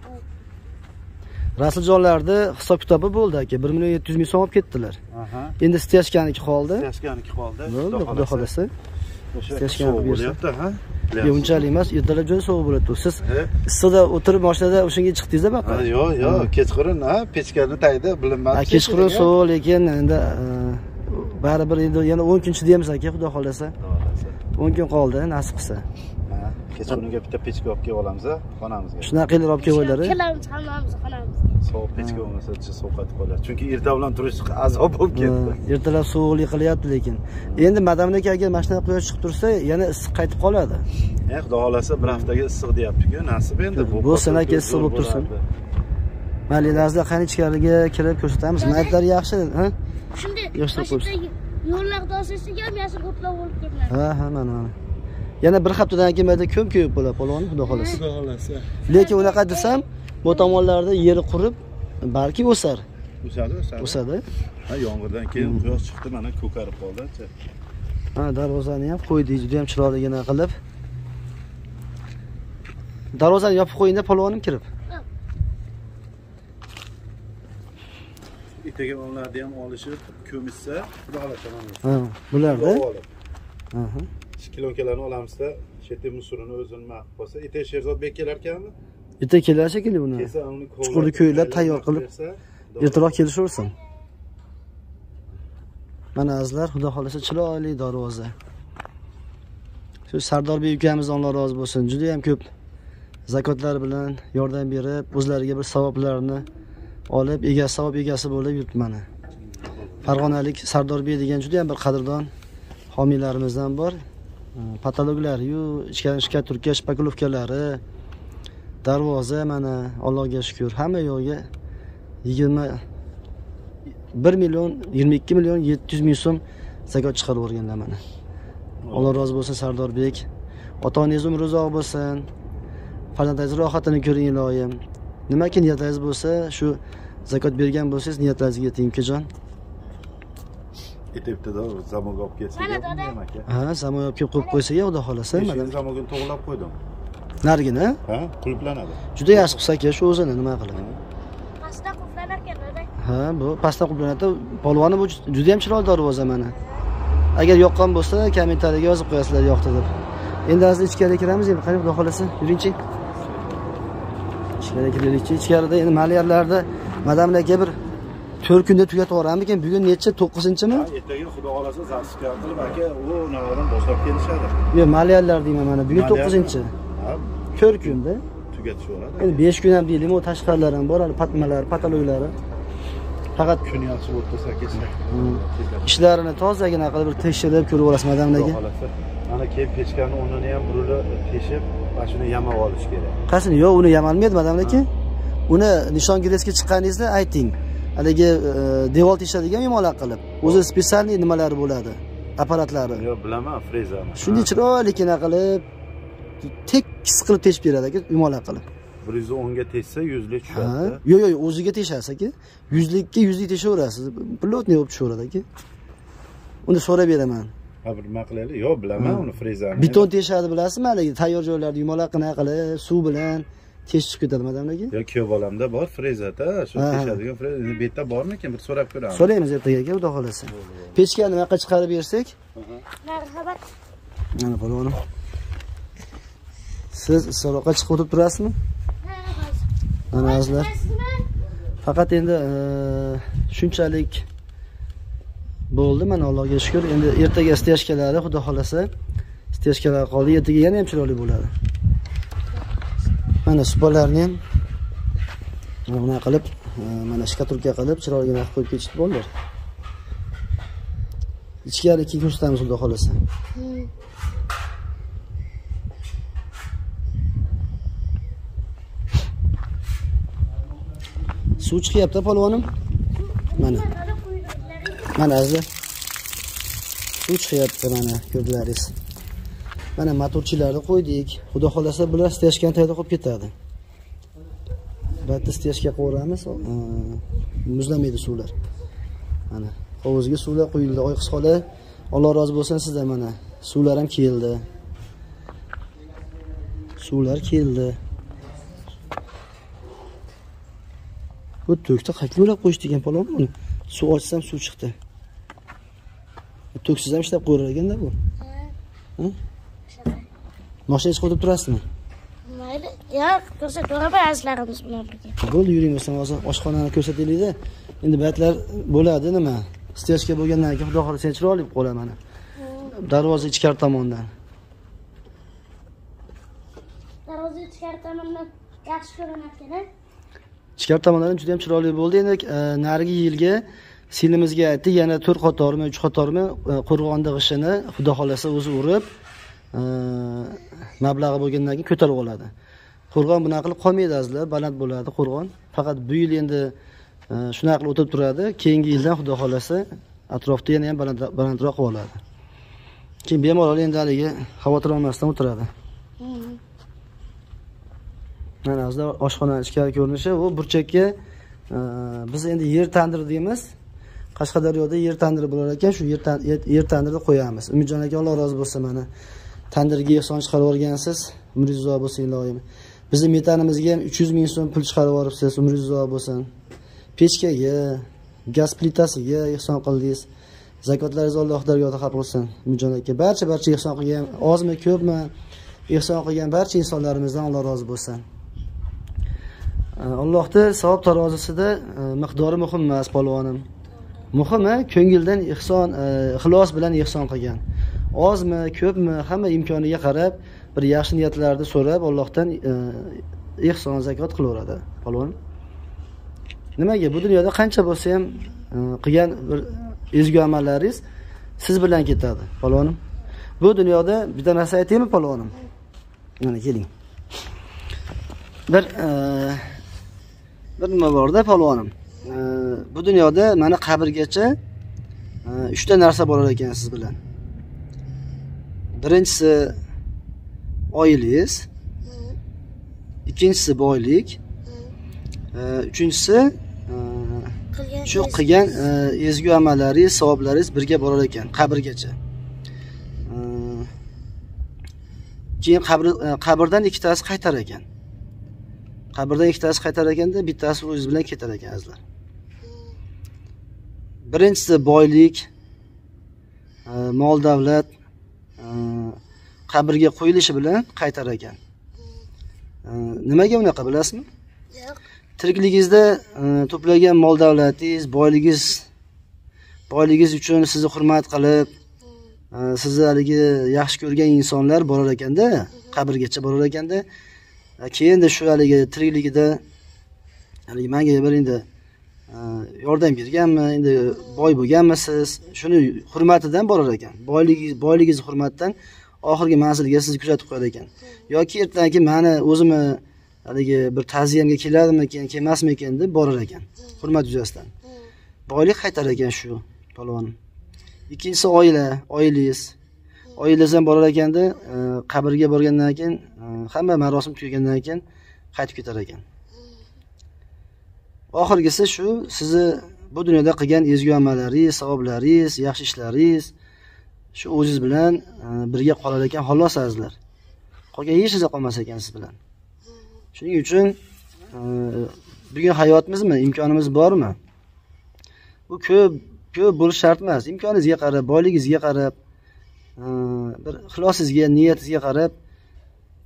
Rasuljonlarni hisob kitobi bo'ldi aka. Bir million yetti yuz ming so'm olib ketdilar. Endi stechkaniki qoldi. Yashganiki qoldi. Bo'ldi xudo xohlasa. sovuq qilib bersa. unchalik emas ertalab joy sovuq bo'ladi siz issiqda o'tirib mashinada o'shanga chiqdingizda Ha, baqa yo'q yo'q kechqurun ha? Pechkani tagida bilinmadi. Kechqurun sovuq lekin endi e, baribir endi yana o'n kun chidaymiz aka xudo xohlasa. O'n kun qoldi nasib qilsa kechqurunga bitta pechka olib kelib olamiz xonamizga. Shunaqa qilib olib kelinglar kelamiz hammamiz xonamizga sovuq pechka bo'lmasa ichi sovqotib qoladi. Chunki erta bilan turish azob bo'lib ketdi. ertalab sovuqlik qilyapti lekin. Endi madamni aka agar mana shunaqa quyosh chiqib tursa yana issiq qaytib qoladi. E xudo xohlasa bir haftaga issiq deyaptiku nasib endi bu Bo'lsin aka, issiq bo'lib tursin. mayli lazlar qani ichkariga kirib ko'rsatamiz. Maytlar yaxshi ha? Shunday Yoshlar yerda yo'llarda ham yashil o'tlar bo'lib ketadi ha ha mana mana yana bir haftadan keyin mayda ko'm ko'yib bo'ladi polvon xudo xohlasa. Xudo xohlasa. lekin unaqa desam bu tomonlarda yeri qurib balki o'sar. O'sadi o'sadi. O'sadi. Ha yomg'irdan keyin quyosh chiqdi mana ko'karib qoldi ha darvozani ham qo'ydik juda ham chiroyligina qilib. Darvozani yopib qo'yingda polvonim kirib. Ertaga onlarni ham olishib ko'mishsa xudo xohlasa mana. Ha bularda. Kilonkalarni olamizda chet el musurini o'zini nima qilib qolsa ertaga sherzodbek kelar ekanmi erta kelar shekilli buni. Kelsa uni kovlab, Chuqurni ko'ylab, tayyor qilib. ertaroq kelishaversin. Mana azizlar xudo xohlasa chiroyli darvoza. Shu sardorbek ukamiz alloh rozi bo'lsin. Juda yam ko'p zakotlar bilan yordam berib o'zlariga bir savoblarni olib egasi savob egasi bo'lib yuribdi mana. Farg'onalik sardorbek degan juda yam bir qadrdon homiylarimizdan bor patologlariyu ichkari shkaturka shpakulovkalari darvoza mana allohga shukur hamma yo'lga yigirma bir million yigirma ikki million yetti yuz ming so'm zakot chiqarib yuborganlar mana. Alloh rozi bo'lsin sardorbek. Ota onangiz umri uzoq bo'lsin. Farzandlaringizni rohatini ko'ring iloyim. Nimaki niyatlaringiz bo'lsa shu zakot bergan bo'lsangiz niyatlaringizga yeting ukajon Etibda zamoga olib ketsak Mana ham aka ha samoy olib kelib qo'yib qo'ysak xudo xohlasa madam zamogini to'g'irlab qo'ydim. Narigini ha qulflanadi. Juda yaxshi qilsa aka shu o'zini nima qilib pastda qulflanar ekan dada. Ha bu pastda qulflanadi polvoni bu juda yam chiroyli darvoza mana. Agar yoqqan bo'lsa kommentariyaga yozib qo'yasizlar yoqdi deb. Endi hozir ichkariga kiramiz endi qani xudo xohlasa yuringchi. Ichkariga kiraylikchi ichkarida endi malyarlarni madamni aka bir to'rt kunda tugatib yuboramikin bugun nechi to'qqizinchimi? Ertaga xudo xohlasa zaska qilib aka u navodan boshlab kelishadi. Yo'q malyarlar deyman mana bugun to'qqizinchi. To'rt kunda? tugatishveradi endi besh kun ham deylik u tashqarilari ham bor hali patmalar patologlari faqat kun yaxshi bo'lib tursa kelsa ishlarini tozagina qilib bir tekshirib ko'rib olasiz xudo madamlarga xohlasa. Mana keyin pechkani o'rnini ham burilib teshib mana shuni yamab olish kerak. Qaysini yo'q uni yamalmaydi madam aka uni nishon gilesga chiqqaningizda ayting haligi e, devor teshadigan yumaloq qilib o'zi специальный nimalari bo'ladi apparatlari yo'q bilaman frezani shunday chiroyligina qilib tekis qilib teshib beradi aka yumaloq qilib. Bir yuz o'nga teshsa yuzlik ha. tushadi yo'q yo'q o'ziga teshasiz aka yuzlikka yuzlik teshaverasiz pilotniy bo'lib tushaveradi aka. Uni so'rab beraman. Ha bir nima qilaylik? Yo'q bilaman uni frezani beton teshadi bilasizmi haligi? Tayyor joylarni yumaloqgina qilib suv bilan teshib chiqib ketadi madam aka yo'q kuyov bolamda bor frezada shu Ha, ha. teshadigan freza bu yerda bormikin bir so'rab ko'ramiz. So'raymiz ertaga aka xudo xohlasa. Pechkani bu yoqqa chiqarib bersak? Marhamat. Mana polvonim siz issiqroqqa chiqib o'tib turasizmi? Mana azizlar faqat endi e, shunchalik bo'ldi mana allohga shukur endi ertaga stejkalari xudo xohlasa stejkalar qoldi. Ertaga yana ham chiroyli bo'ladi mana supalarni ham mana bunaqa qilib e, mana shkatulka qilib chiroyligina qilib qo'yib ketishdi bolalar ichkari keyin ko'rsatamiz xudo xohlasa suv chiqyapti polvonim? Mana. Mana azizlar suv chiqyapti mana ko'rdilaringiz mana motorchilarni qo'ydik. Xudo xohlasa bular stejkani tayyorda qolib ketadi. Bitta stejka qo'yamiz. Muzlamaydi suvlar. Mana hovuzga suvlar quyildi oyqiz xola alloh rozi bo'lsin sizdan mana. Suvlar ham keldi. Suvlar keldi. Bu to'kda qayerga ulab qo'yishdi ekan palov buni suv ochsam suv chiqdi. To'ksiz ham ishlab qo'yar ekanda bu Chiqib o'tib turasizmi? Mayli. Yo'q ko'rsataver azizlarimiz bilan birga. Bo'ldi yuring hozir oshxonani ko'rsataylikda. Endi baytlar bo'ladi nima? Stechka bo'lgandan keyin xudo xohlasa chiroyli bo'lib qoladi mana darvoza ichkari tomondan. Darvoza ichkari tomondan yaxshi ko'rinar ekan ichkari tomondan juda ham chiroyli bo'ldi. Endi e, narigi yilgi singlimizga aytdik yana to'rt qatormi uch qatormi e, qo'rg'onni g'ishini xudo xohlasa o'zi urib mablag'i bo'lgandan keyin ko'tarib oladi. Qo'rg'on bunaqa qilib qolmaydi azizlar baland bo'ladi qo'rg'on faqat bu yil endi e, shunaqa qilib o'tib turadi. Keyingi yildan xudo xohlasa atrofda yana ham baland- balandroq qilib oladi. Keyin bemalol endi haligi xavotir olmasdan o'tiradi. Mana azizlar oshxona ichkari ko'rinishi u burchakka e, biz endi yer tandir deymiz. Qashqadaryoda yer tandiri bo'lar ekan shu yer tandirni qo'yamiz. Umidjon aka alloh rozi bo'lsin mana tandirga ehson chiqarib yuborgansiz umringiz uzoq bo'lsin iloyim bizni metanimizga ham uch yuz ming so'm pul chiqarib yuboribsiz umringiz uzoq bo'lsin. Pechkaga gaz plitasiga ehson qildingiz. Zakotlaringizni alloh dargohida qabul qilsin umidjon aka. Barcha barcha ehson qilgan ozmi ko'pmi? Ehson qilgan barcha insonlarimizdan alloh rozi bo'lsin. Allohni savob tarozisida e, miqdori muhim emas polvonim muhimi ko'ngildan ehson e, ixlos bilan ehson qilgan. Ozmi ko'pmi hamma imkoniga qarab bir yaxshi niyatlarni so'rab allohdan e, ehson zakot qilaveradi. Polvon? Nimaga? Bu dunyoda qancha bo'lsa ham e, qilgan bir ezgu amallaringiz siz bilan ketadi. Polvonim? Bu dunyoda bitta narsa aytaymi polvonim? Mana keling. Bir e, bir nima borda polvonim? Bu dunyoda mana qabrgacha uchta narsa bo'lar ekan siz bilan. Birinchisi oilangiz ikkinchisi boylik. Uchinchisi e, shu qilgan e, ezgu amallaringiz savoblaringiz birga borar ekan qabrgacha. Keyin qabr e, qabrdan ikkitasi qaytar ekan. Qabrdan ikkitasi qaytar ekanda bittasi o'ziz bilan ketar ekan azizlar. Birinchisi boylik mol davlat qabrga qo'yilishi bilan qaytar ekan. Nimaga unaqa bilasizmi? Yo'q. Tirikligingizda e, to'plagan mol davlatingiz boyligingiz boyligingiz uchun sizni hurmat qilib e, sizni haligi yaxshi ko'rgan insonlar borar ekanda qabrgacha borar ekanda e, keyinda shu haligi tirikligida haligi manga bir endi yordam berganmi endi boy bo'lganmisiz shuni hurmatidan borar ekan. Boyligingiz boyligingiz hurmatidan oxirgi manzilga sizni kuzatib qo'yadi ekan. Yoki ertadan keyin mani o'zimni haligi bir ta'ziyamga keladimikan kelmasmikan deb borar ekan hurmat yuzasidan. Boylik qaytar ekan shu polvon? Ikkinchisi oila oilangiz. Oilangiz ham borar ekanda e, qabrga borgandan keyin e, hamma marosim tugagandan keyin qaytib ketar ekan. Oxirgisi shu sizni bu dunyoda qilgan ezgu amallaringiz savoblaringiz yaxshi ishlaringiz shu o'zingiz bilan e, birga qolar ekan xolos azizlar. Qolgan hech narsa qolmas ekan siz bilan. Shuning uchun e, bugun hayotimizmi imkonimiz bormi? Bu ko'p ko'p bo'lishi shart emas. Imkoningizga qarab boyligingizga qarab e, bir ixlosingizga niyatingizga qarab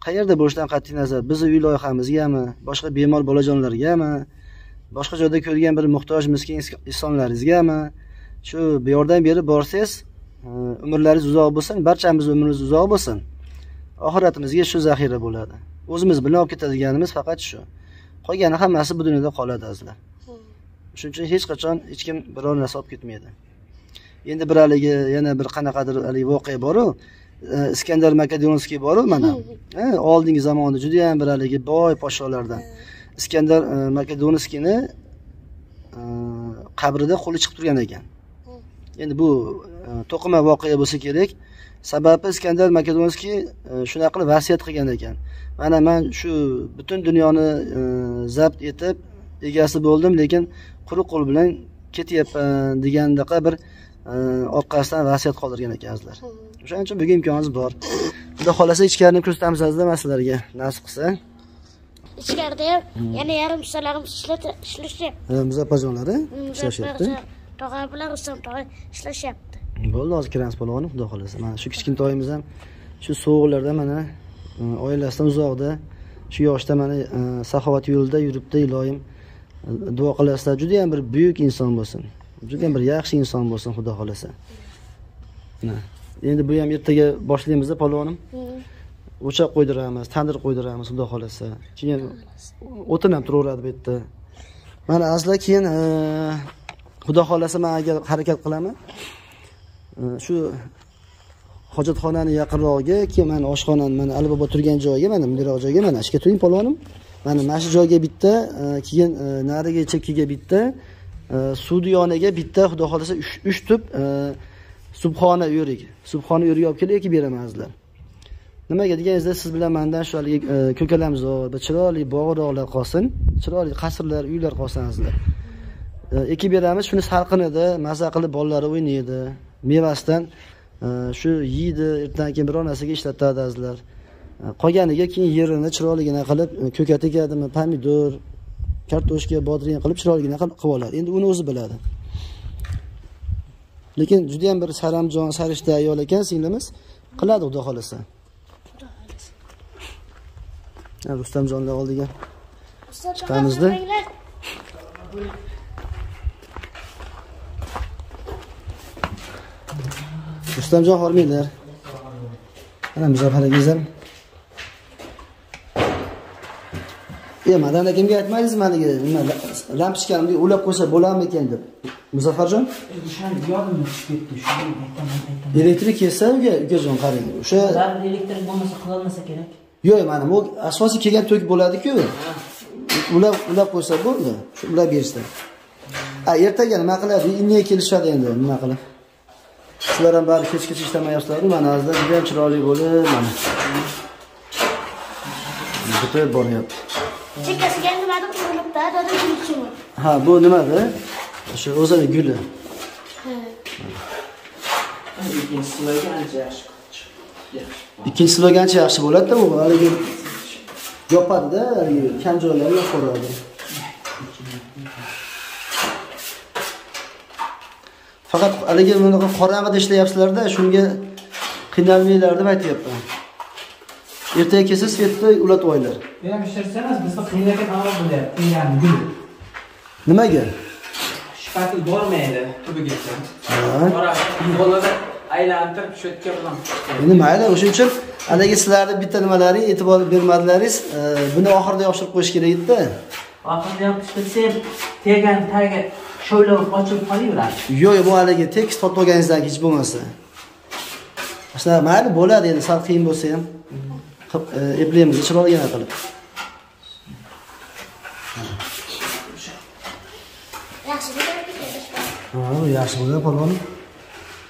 qayerda bo'lishidan qat'iy nazar? Bizni uy loyihamizgami? Boshqa bemor bolajonlargami? Boshqa joyda ko'rgan bir muhtoj miskin insonlaringizgami? Shu yordam berib borsangiz umrlaringiz uzoq bo'lsin barchamizni umrimiz uzoq bo'lsin. Oxiratimizga shu zaxira bo'ladi. O'zimiz bilan olib ketadiganimiz faqat shu. Qolgani hammasi bu dunyoda qoladi azizlar. Shuning uchun hech qachon hech kim biror narsa olib ketmaydi. Endi bir haligi yana bir qanaqadir haligi voqea boru e, iskandar makedonskiy boru mana. Ha, oldingi zamonda judayam bir haligi boy podsholardan. Iskandar e, makedonskiyni e, qabrida qo'li chiqib turgan ekan. Endi bu e, to'qima voqea bo'lsa kerak. Sababi iskandar makedonskiy e, shunaqa qilib vasiyat qilgan ekan. Mana man shu butun dunyoni e, zabt etib egasi bo'ldim lekin quruq qo'l bilan ketyapman degandaqa bir e, orqasidan vasiyat qoldirgan ekan azizlar o'shaning uchun bugun imkonimiz bor. Xudo xohlasa ichkarini ko'rsatamiz azizlar mana sizlarga nasib qilsa. Ichkarida ham yana yarim ustalarimiz ishlashyapti muzaffarjonlari ishlashyapti tog'a bilan rustam tog'a ishlashyapti bo'ldi hozir kiramiz polvonov xudo xohlasa. Mana shu kichkintoyimiz ham shu sovuqlarda mana e, oilasidan uzoqda shu yoshda mana e, saxovat yo'lida yuribdi iloyim. E, duo qilasizlar judayam bir buyuk inson bo'lsin. Judayam bir yaxshi inson bo'lsin xudo xohlasa. Mana. endi bu ham ertaga boshlaymiz polvonim o'choq qo'ydiramiz tandir qo'ydiramiz xudo xohlasa. Keyin o'tin ham turaveradi bu yerda. Mana asli keyin xudo xohlasa man agar harakat qilaman Э, shu hojatxonani yaqinrog'iga keyin mana oshxonani mana ali bobo turgan joyga mana bundayroq joyga mana ishga turing polvonim. Mana mana shu joyga bitta e, keyin e, narigi chekkaga bitta e, suvni yoniga bitta xudo xohlasa uch- tup subxona o'rik subxona o'rik olib kelib ekib beraman sizlar nimaga deganingizda siz bilan mandan shu haligi ko'kalamzor bir chiroyli bog'roqlar qolsin chiroyli qasrlar uylar qolsin sizlar ekib beramiz shuni salqinida maza qilib bolalar o'ynaydi. Mevasidan e, shu yeydi ertadan keyin biror narsaga ishlatadi azizlar. E, qolganiga keyin yerini chiroyligina qilib e, ko'kat ekadimi pomidor kartoshka bodring qilib chiroyligina qilib oladi. Endi uni o'zi biladi. Lekin judayam bir saramjon sarishta ayol ekan singlimiz qiladi xudo xohlasa. Rustamjonlar oldiga. Chiqamizda. Rustamjon hormanglar mana muzaffar akangiz ham e madan akamga aytmadingiz nima lampochkamni ulab qo'ysa bo'ladimikan deb muzaffarjon yodimdan chiqib ketdi shuni aytaman aytaman elektrik kelsa uka ukajon qarang o'sha elektrik bo'lmasa qilolmasa kerak yo'q mana bu asosiy kelgan tok bo'ladi-ku. Ulab ulab qo'ysa bo'ldi. Shu ulab berishdi. A ertaga nima qiladi? Inniga kelishadi endi nima qilib. Sizlar ham bari kechgacha ishlamayapsizlar, mana azizlar juda ham chiroyli bo'lib, mana. Bitib boryapti. chekkasiga nimadir urilibdi dada gulchimi Ha, bu nimada? O'sha o'zini guli. ikkinchisilarga ancha yaxshi Ikkinchi slogancha yaxshi bo'ladi-da, bu haligi yopadi-da, haligi kam joylarni yopib yuboradi. Faqat haligi bunaqa qorong'ida ishlayapsizlar-da, shunga qiynalmanglar deb aytyapman. Ertaga kelsa svetda ulatib olinglar. ham ishlatsangiz bizda qiynalgan havo bo'lyapti qiynalgan gul Nimaga? shakl bormaydi tubigacha aylantirib shu yerga bilan Endi mayli, o'shuning uchun haligi sizlarni bitta nimalaring e'tibor bermadilaringiz, e, buni oxirida yopishtirib qo'yish kerak edi-da. oxirida yopishtirsa tegan tagi shovla ochilib qolaveradi Yo'q, bu haligi tekst topib olganingizdan hech bo'lmasa. Shunaqa mayli bo'ladi endi sal qiyin bo'lsa ham. Qilib, e, Eplaymiz chiroyligina qilib. yaxshi bu bo'ladi polvonim.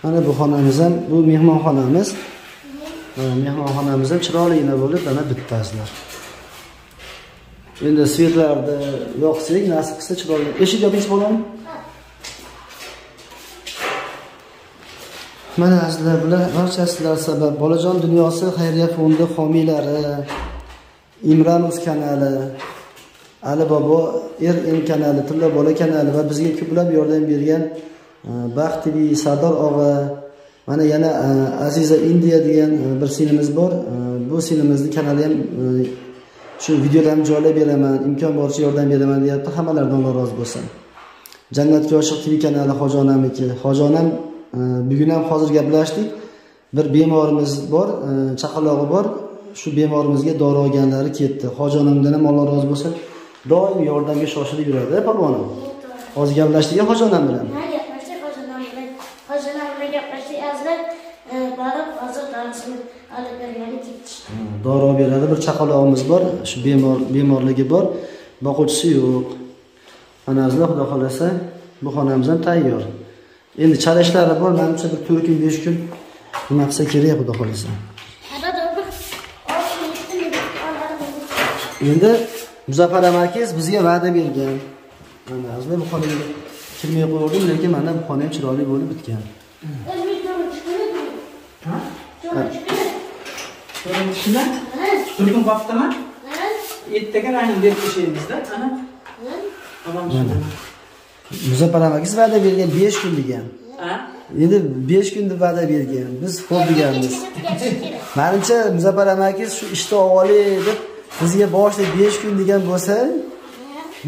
Mana bu xonamiz ham, bu mehmonxonamiz. Mehmonxonamiz ham chiroyligina bo'lib, mana bittasizlar. Endi svetlarni yoqsak, nasib qilsa chiroyli. Eshik yopingiz polvonim? Mana azizlar, bular barchasi sizlar sabab. Bolajon dunyosi xayriya fondi homiylari, Imranuz kanali, Ali Bobo Er kanali, Tilla bola kanali va bizga ko'plab yordam bergan e, Baxt TV Sardor og'a, mana yana e, Aziza Indiya degan e, bir singlimiz bor. Bu singlimizni kanali ham shu videolarni joylab beraman, imkon boricha yordam beraman deyapti. Hammalaridan Alloh rozi bo'lsin. Jannatga oshiq TV kanali Hojonamniki. Hojonam bugun ham hozir gaplashdik. Bir bemorimiz bor, e, chaqalog'i bor. Shu bemorimizga dori olganlari ketdi. Hojonamdan ham Alloh rozi bo'lsin. Doim yordamga shoshilib yuradi, polvonim. Hozir gaplashdik hojonam bilan. Ha, gaplashdik hojilam bilan hojilam bilan gaplashdik azizlar e, borib hozir darsini olib bergani ketishdi Dori olib beradi. Bir chaqalog'imiz bor, shu bemor bemorligi bor. Boquvchisi yo'q. Mana azizlar xudo xolasa bu xonamiz ham tayyor. Endi chalashlari bor, menimcha bir 4 kun 5 kun nima qilsa kerak xudo oladi Endi Muzaffar amakingiz bizga va'da bergan. Mana azizlar bu xonaga kirmay qo'ydim, lekin mana bu xona ham chiroyli bo'lib bitgan. turgun qolibdimi ha, ertaga rangni berib tashlaymiz-da. Ana. Muzaffar amakis va'da bergan 5 kun degan. Endi 5 kun deb va'da bergan. Biz xo'p deganmiz. Manimcha muzaffar amakis shu ishni olib deb bizga boshida 5 kun degan bo'lsa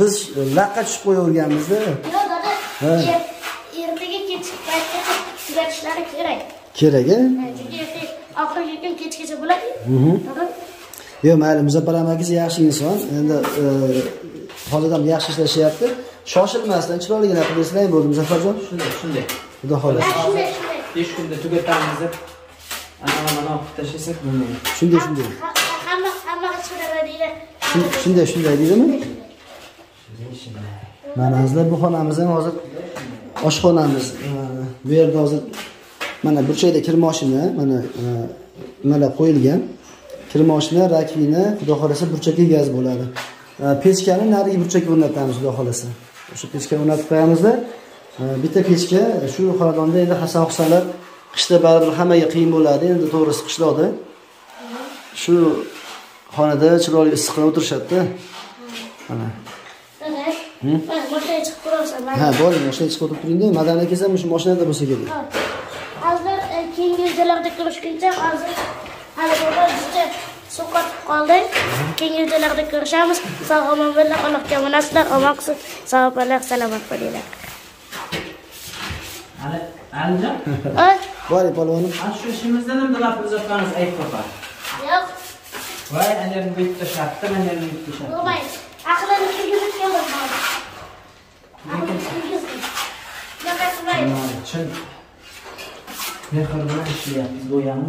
biz laqqa tushib qo'yaverganmizda yo'q er- ertaga kechki paytgacha tugatishlari kerak. Kerak a chunki ertaga oxirgi kun kechgacha bo'ladi. Dada. Yo'q mayli muzaffar amakis yaxshi inson. Endi e, hozir ham yaxshi ishlashyapti shoshilmasdan chiroyligina qilib eslang bo'ldi muzaffarjon Shunday, shunday. xudo xohlasa. Shunday shunday. 5 kunda tugatamiz deb. Ana mana tashlasak bo'lmaydi. shunday shunday. Ha- ha- hamma hamma chiqaveradiga Shun- shunday shunday deydimi? Mana azizlar bu xonamiz ham hozir oshxonamiz bu yerda hozir mana burchakda kir moshina mana nimalar qo'yilgan. Kir moshina rakvina xudo xohlasa burchakka gaz bo'ladi. Pechkani narigi burchakka o'rnatamiz xudo xohlasa o'sha pechka o'rnatib qo'yamizda. E, bitta pechka shu xonadonda endi hasan husanlar qishda baribir hammaga qiyin bo'ladi endi to'g'risi qishloqda shu xonada chiroyli issiqda o'tirishadida mana. Mashinaga chiqib ha boring mashinaga chiqib o'tirib turingda madan akangiz ham shu mashinada bo'lsa kerak. Hozir e, keyingi videolarda ko'rishguncha hozir hali baba juda suv qotib qoldi keyingi videolarda ko'rishamiz sog' omon bo'linglar allohga omonatlar omon qilsin savob bo'linglar salomat bo'linglar Ali, Alijon. Oy, boring polvonim Ana shu ishimizdan ham dilab uzoqqanimiz ayb qo'yar. yo'q Voy, anerni bu yerda shartda, anerni bu yerda shartda. bo'lmaydi aqlini kirgizib keldim hozir aqlini kirgizdim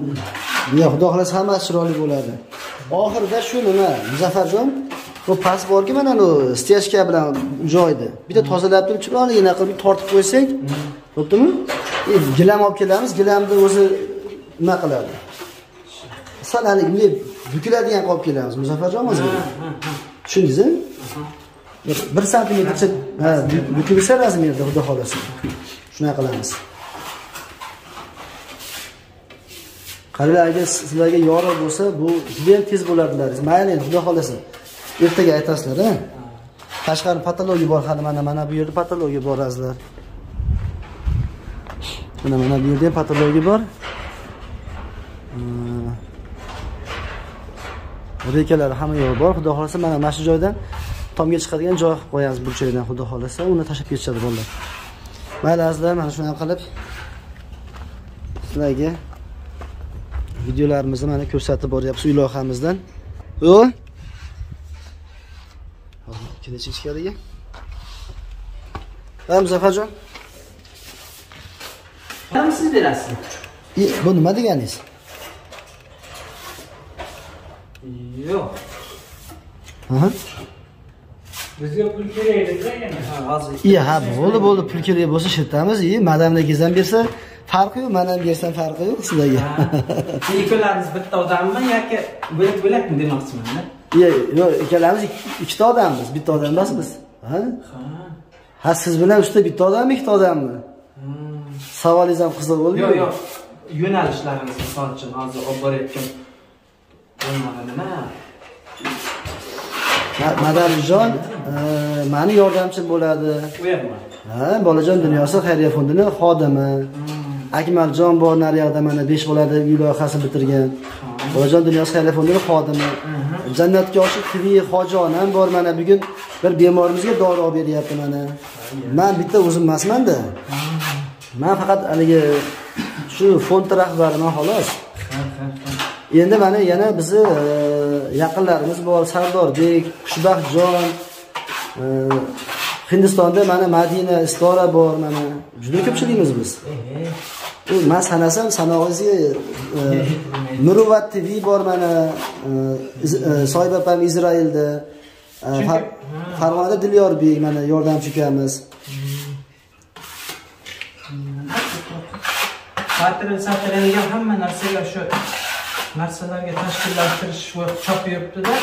bunaqa yo xudo xohlasa hammasi chiroyli bo'ladi oxirida shu nima muzaffarjon bu past borki mana bu stechka bilan joyni bitta tozalab turib chiroyligina qilib tortib qo'ysak bo'ptimi e, gilam olib kelamiz gilamni o'zi nima qiladi sal haligi bunday bukiladigan qilib olib kelamiz muzaffarjon o'zi tushundingiz bir bir santimetrcha ha bu- bukilsa razmerda xudo xohlasa shunaqa qilamiz qaranglar agar sizlarga yorug' bo'lsa bu judayam tez bo'ladilar mayli endi xudo xohlasa. Ertaga aytasizlar a tashqari patologiya bor hali mana mana bu yerda patologiya bor azizlar. Mana mana bu yerda ham patologiya bor. Rekalar hamma yoq bor. Xudo xohlasa mana mana shu joydan tomga chiqadigan joy qilib qo'yamiz burchakdan xudo xohlasa. Uni tashlab ketishadi bolalar. Mayli azizlar mana shunaqa qilib sizlarga videolarimizni mana ko'rsatib boryapmiz uy loyihamizdan o ichkariga ha muzaffarjon siz berasiz. Bu nima deganingiz? Yo'q. Bizga pul kerak edi yana Ha, hozir. i ha bo'ldi bo'ldi. Pul kerak bo'lsa shirtamiz i madamnikiz ham bersa farqi yo'q man ham bersam farqi yo'q sizlarga. Ikkalamiz bitta odammi yoki bo'lak bo'lakmi demoqchiman-da. Yo'q ikkalamiz ik- ikkita odammiz bitta odam emasmiz. Ha? Ha. ha siz bilan usta bitta odammi ikkita odammi? Savolingiz ham qiziq bo'ldi Yo'q, yo'q. Yo'nalishlarimiz misol uchun hozir olib borayotgan nima? Ma- madamjon e, mani yordamchim bo'ladi. Ha bolajon dunyosi xayriya fondini xodimi akmaljon bor naryoqda mana besh bolada uy loyihasini bitirgan. Bolajon dunyosi xayriya fondini xodimi jannatga oshiq tv hoji onam bor mana. Bugun bir bemorimizga dori olib beryapti mana. Man bitta o'zim emasmanda. Man faqat haligi shu fond rahbariman xolos. Endi mana yana bizni e, yaqinlarimiz bor. Sardorbek xushbaxtjon e, hindistonda mana madina istora bor mana. Juda ko'pchiligimiz biz. U man sanasam sanog'ingizga e, nuruvvat tv bor mana e, e, soyib opam izroilda Far- farg'onada dilyorbek mana yordamchi ukamiz Satr satraydigan hamma narsaga shu narsalarga tashkillashtirish va chop yuribdi-da.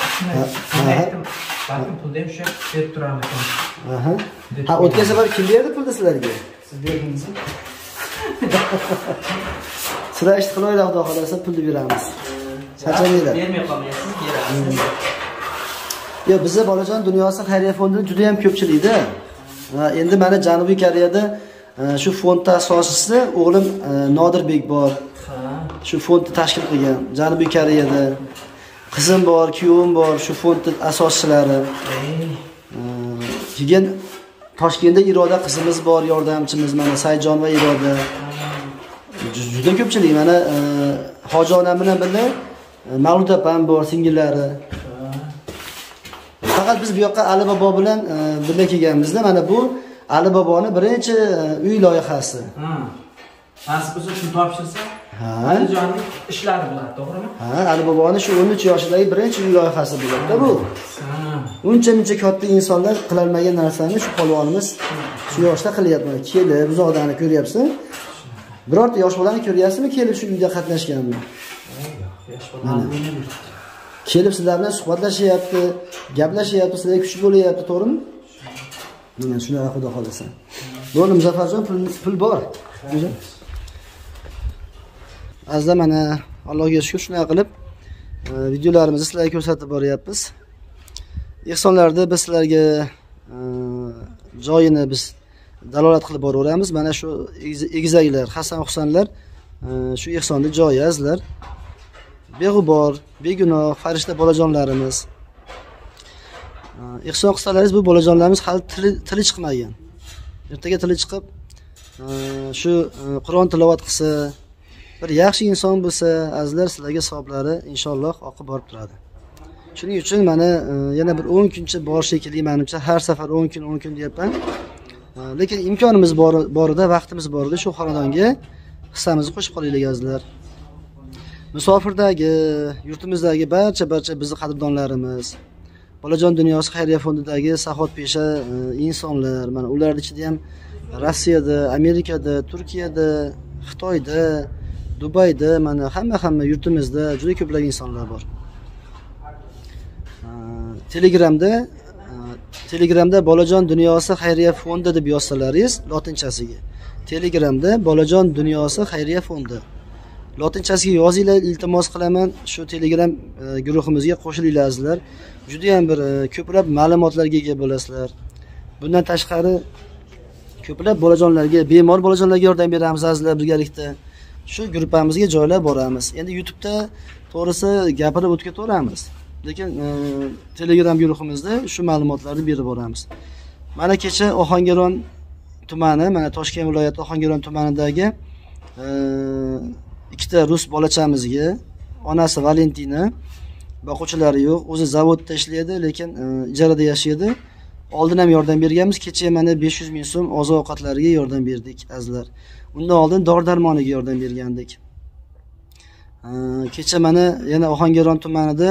Shuni aytdim. Balkim pulni ham shu berib turarmikan. Aha. ha o'tgan safar kim berdi pulni sizlarga Siz berdingizmi? sizlar ish qilaylik xudo xohlasa pulni beramiz charchamanglar Bermay qolmaysiz, berasiz. yo bizda bolajon dunyosi xayriya fondini juda ham ko'pchilikda endi mana janubiy koreyada e, shu fondni asoschisi o'g'lim e, nodirbek bor. Shu fondni tashkil qilgan. Janubiy koreyada qizim bor kuyovim bor shu fondni asoschilari. Ey. keyin toshkentda iroda qizimiz bor yordamchimiz mana saidjon va iroda. Ju- juda ko'pchilik mana hoji onam bilan birga mavlud opam bor singillari. Faqat biz bu yoqqa ali bobo bilan birga kelganmizda mana bu ali boboni birinchi uy loyihasi. Ha. Nasib bo'lsa shuni topshirsa, ha? Alijonning ishlari bo'ladi, to'g'rimi? ha ali boboni shu 13 yoshidagi birinchi loyihasi bo'ladida bu. Ha. uncha muncha katta insonlar qilolmagan narsani shu polvonimiz shu yoshda qilyapti kelib uzoqdan ko'ryapsan birorta yosh bolani ko'ryapsizmi kelib shu uyda meni bir. kelib sizlar bilan suhbatlashyapti gaplashyapti sizlarga kuch bo'lyapti to'g'rimi? Mana shunaqa xudo xohlasa. Bo'ldi muzaffarjon pul, pul bor. Azizlar mana allohga shukur shunaqa qilib e, videolarimizni sizlarga ko'rsatib boryapmiz. Ehsonlarni biz sizlarga e, joyini biz dalolat qilib boraveramiz. Mana shu egizaklar hasan husanlar e, shu ehsonni joyi azizlar. Beg'ubor begunoh farishta bolajonlarimiz. Ehson qilsalaringiz bu bolajonlarimiz hali tili, tili chiqmagan. Ertaga tili chiqib shu qur'on tilovat qilsa bir yaxshi inson bo'lsa azizlar sizlarga savoblari inshaalloh oqib borib turadi. Shuning uchun mana e, yana bir o'n kuncha bor shekilli manimcha har safar o'n kun o'n kun deyapman. E, lekin imkonimiz borida vaqtimiz borida shu xonadonga hissamizni qo'shib qolaylik azizlar. Musofirdagi yurtimizdagi barcha barcha bizni qadrdonlarimiz bolajon dunyosi xayriya fondidagi saxovatpesha e, insonlar mana ularni ichida ham rossiyada amerikada turkiyada xitoyda dubayda mana hamma hamma yurtimizda juda ko'plab insonlar bor. Telegramda telegramda bolajon dunyosi xayriya fondi deb yozsalaringiz lotinchasiga. Telegramda bolajon dunyosi xayriya fondi. Lotinchasiga yozinglar iltimos qilaman. Shu telegram guruhimizga qo'shilinglar azizlar judayam bir ko'plab ma'lumotlarga ega bo'lasizlar. Bundan tashqari ko'plab bolajonlarga bemor bolajonlarga yordam beramiz azizlar birgalikda. Shu gruppamizga joylab boramiz. Endi youtubeda to'g'risi gapirib o'tib ketaveramiz lekin e, telegram guruhimizda shu ma'lumotlarni berib boramiz. Mana kecha ohangaron tumani mana toshkent viloyati ohangaron tumanidagi e, ikkita rus bolachamizga onasi valentina boquvchilari yo'q o'zi zavodda ishlaydi lekin e, ijarada yashaydi. Oldin ham yordam berganmiz. Kecha mana 500 ming so'm oziq ovqatlariga yordam berdik azizlar. Undan oldin dori darmoniga yordam bergandik. Kecha mana yana ohangaron tumanida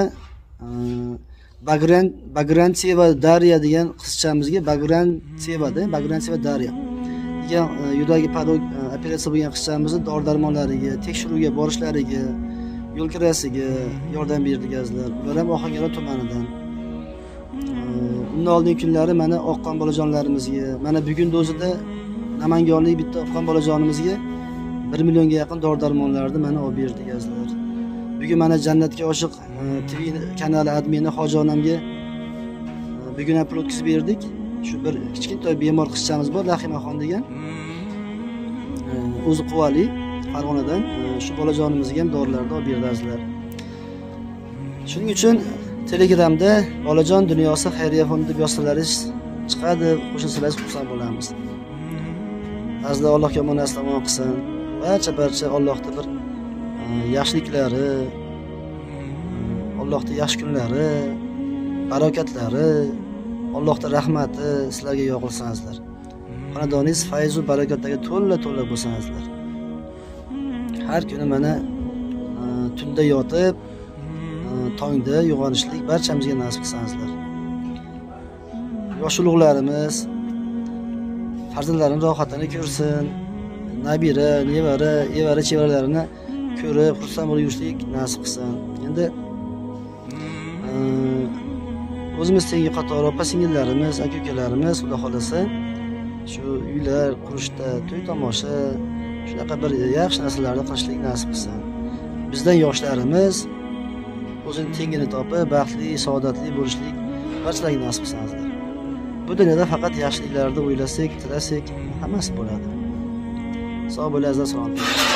bagran bagrantseva darya degan qizchamizga bagrantsevada bagrantseva darya. Degan e, yuragi parok e, operatsiya bo'lgan qizchamizni dori darmonlariga tekshiruvga borishlariga yo'l kirasiga yordam berdik azizlar. Ular ham ohangaron tumanidan. Undan oldingi kunlari mana oqqon bolajonlarimizga mana bugunni o'zida namanganlik bitta afg'on bolajonimizga bir millionga yaqin dori darmonlarni mana olib berdik azizlar bugun mana jannatga oshiq e, tv kanali admini hoji onamga e, bugun ham pul o'tkazib berdik. Shu bir kichkintoy bemor qizchamiz bor rahimaxon degan. E, o'zi quvali farg'onadan shu bolajonimizga ham dorilarni olib berdi azizlar. Shuning uchun telegramda bolajon dunyosi xayriya fondi deb yozsalaringiz chiqadi qo'shilsalaringiz xursand bo'lamiz. Azizlar allohga omon asli omon qilsin. Barcha barcha allohni bir e, yaxshiliklari allohni yaxshi kunlari barokatlari allohni rahmati sizlarga yog'ilsin azizlar. Xonadoningiz fayzu barakatlarga to'la to'la bo'lsin azizlar. Har kuni mana e, tunda yotib e, tongda uyg'onishlik barchamizga nasib qilsin azizlar. Yosh ulug'larimiz farzandlarini rohatini ko'rsin. Nabira nevara evara chevaralarini ko'rib xursand bo'lib yurishlik nasib qilsin. Endi o'zimiz tengi qatori opa singillarimiz aka ukalarimiz xudo xohlasa shu uylar qurishda to'y tomosha shunaqa bir yaxshi narsalarni qilishlik nasib qilsin. Bizdan yoshlarimiz o'zini tengini topib baxtli saodatli bo'lishlik barchalarga nasib qilsin. Bu dunyoda faqat yaxshiliklarni o'ylasak tilasak hammasi bo'ladi. Sog' bo'linglar azizlar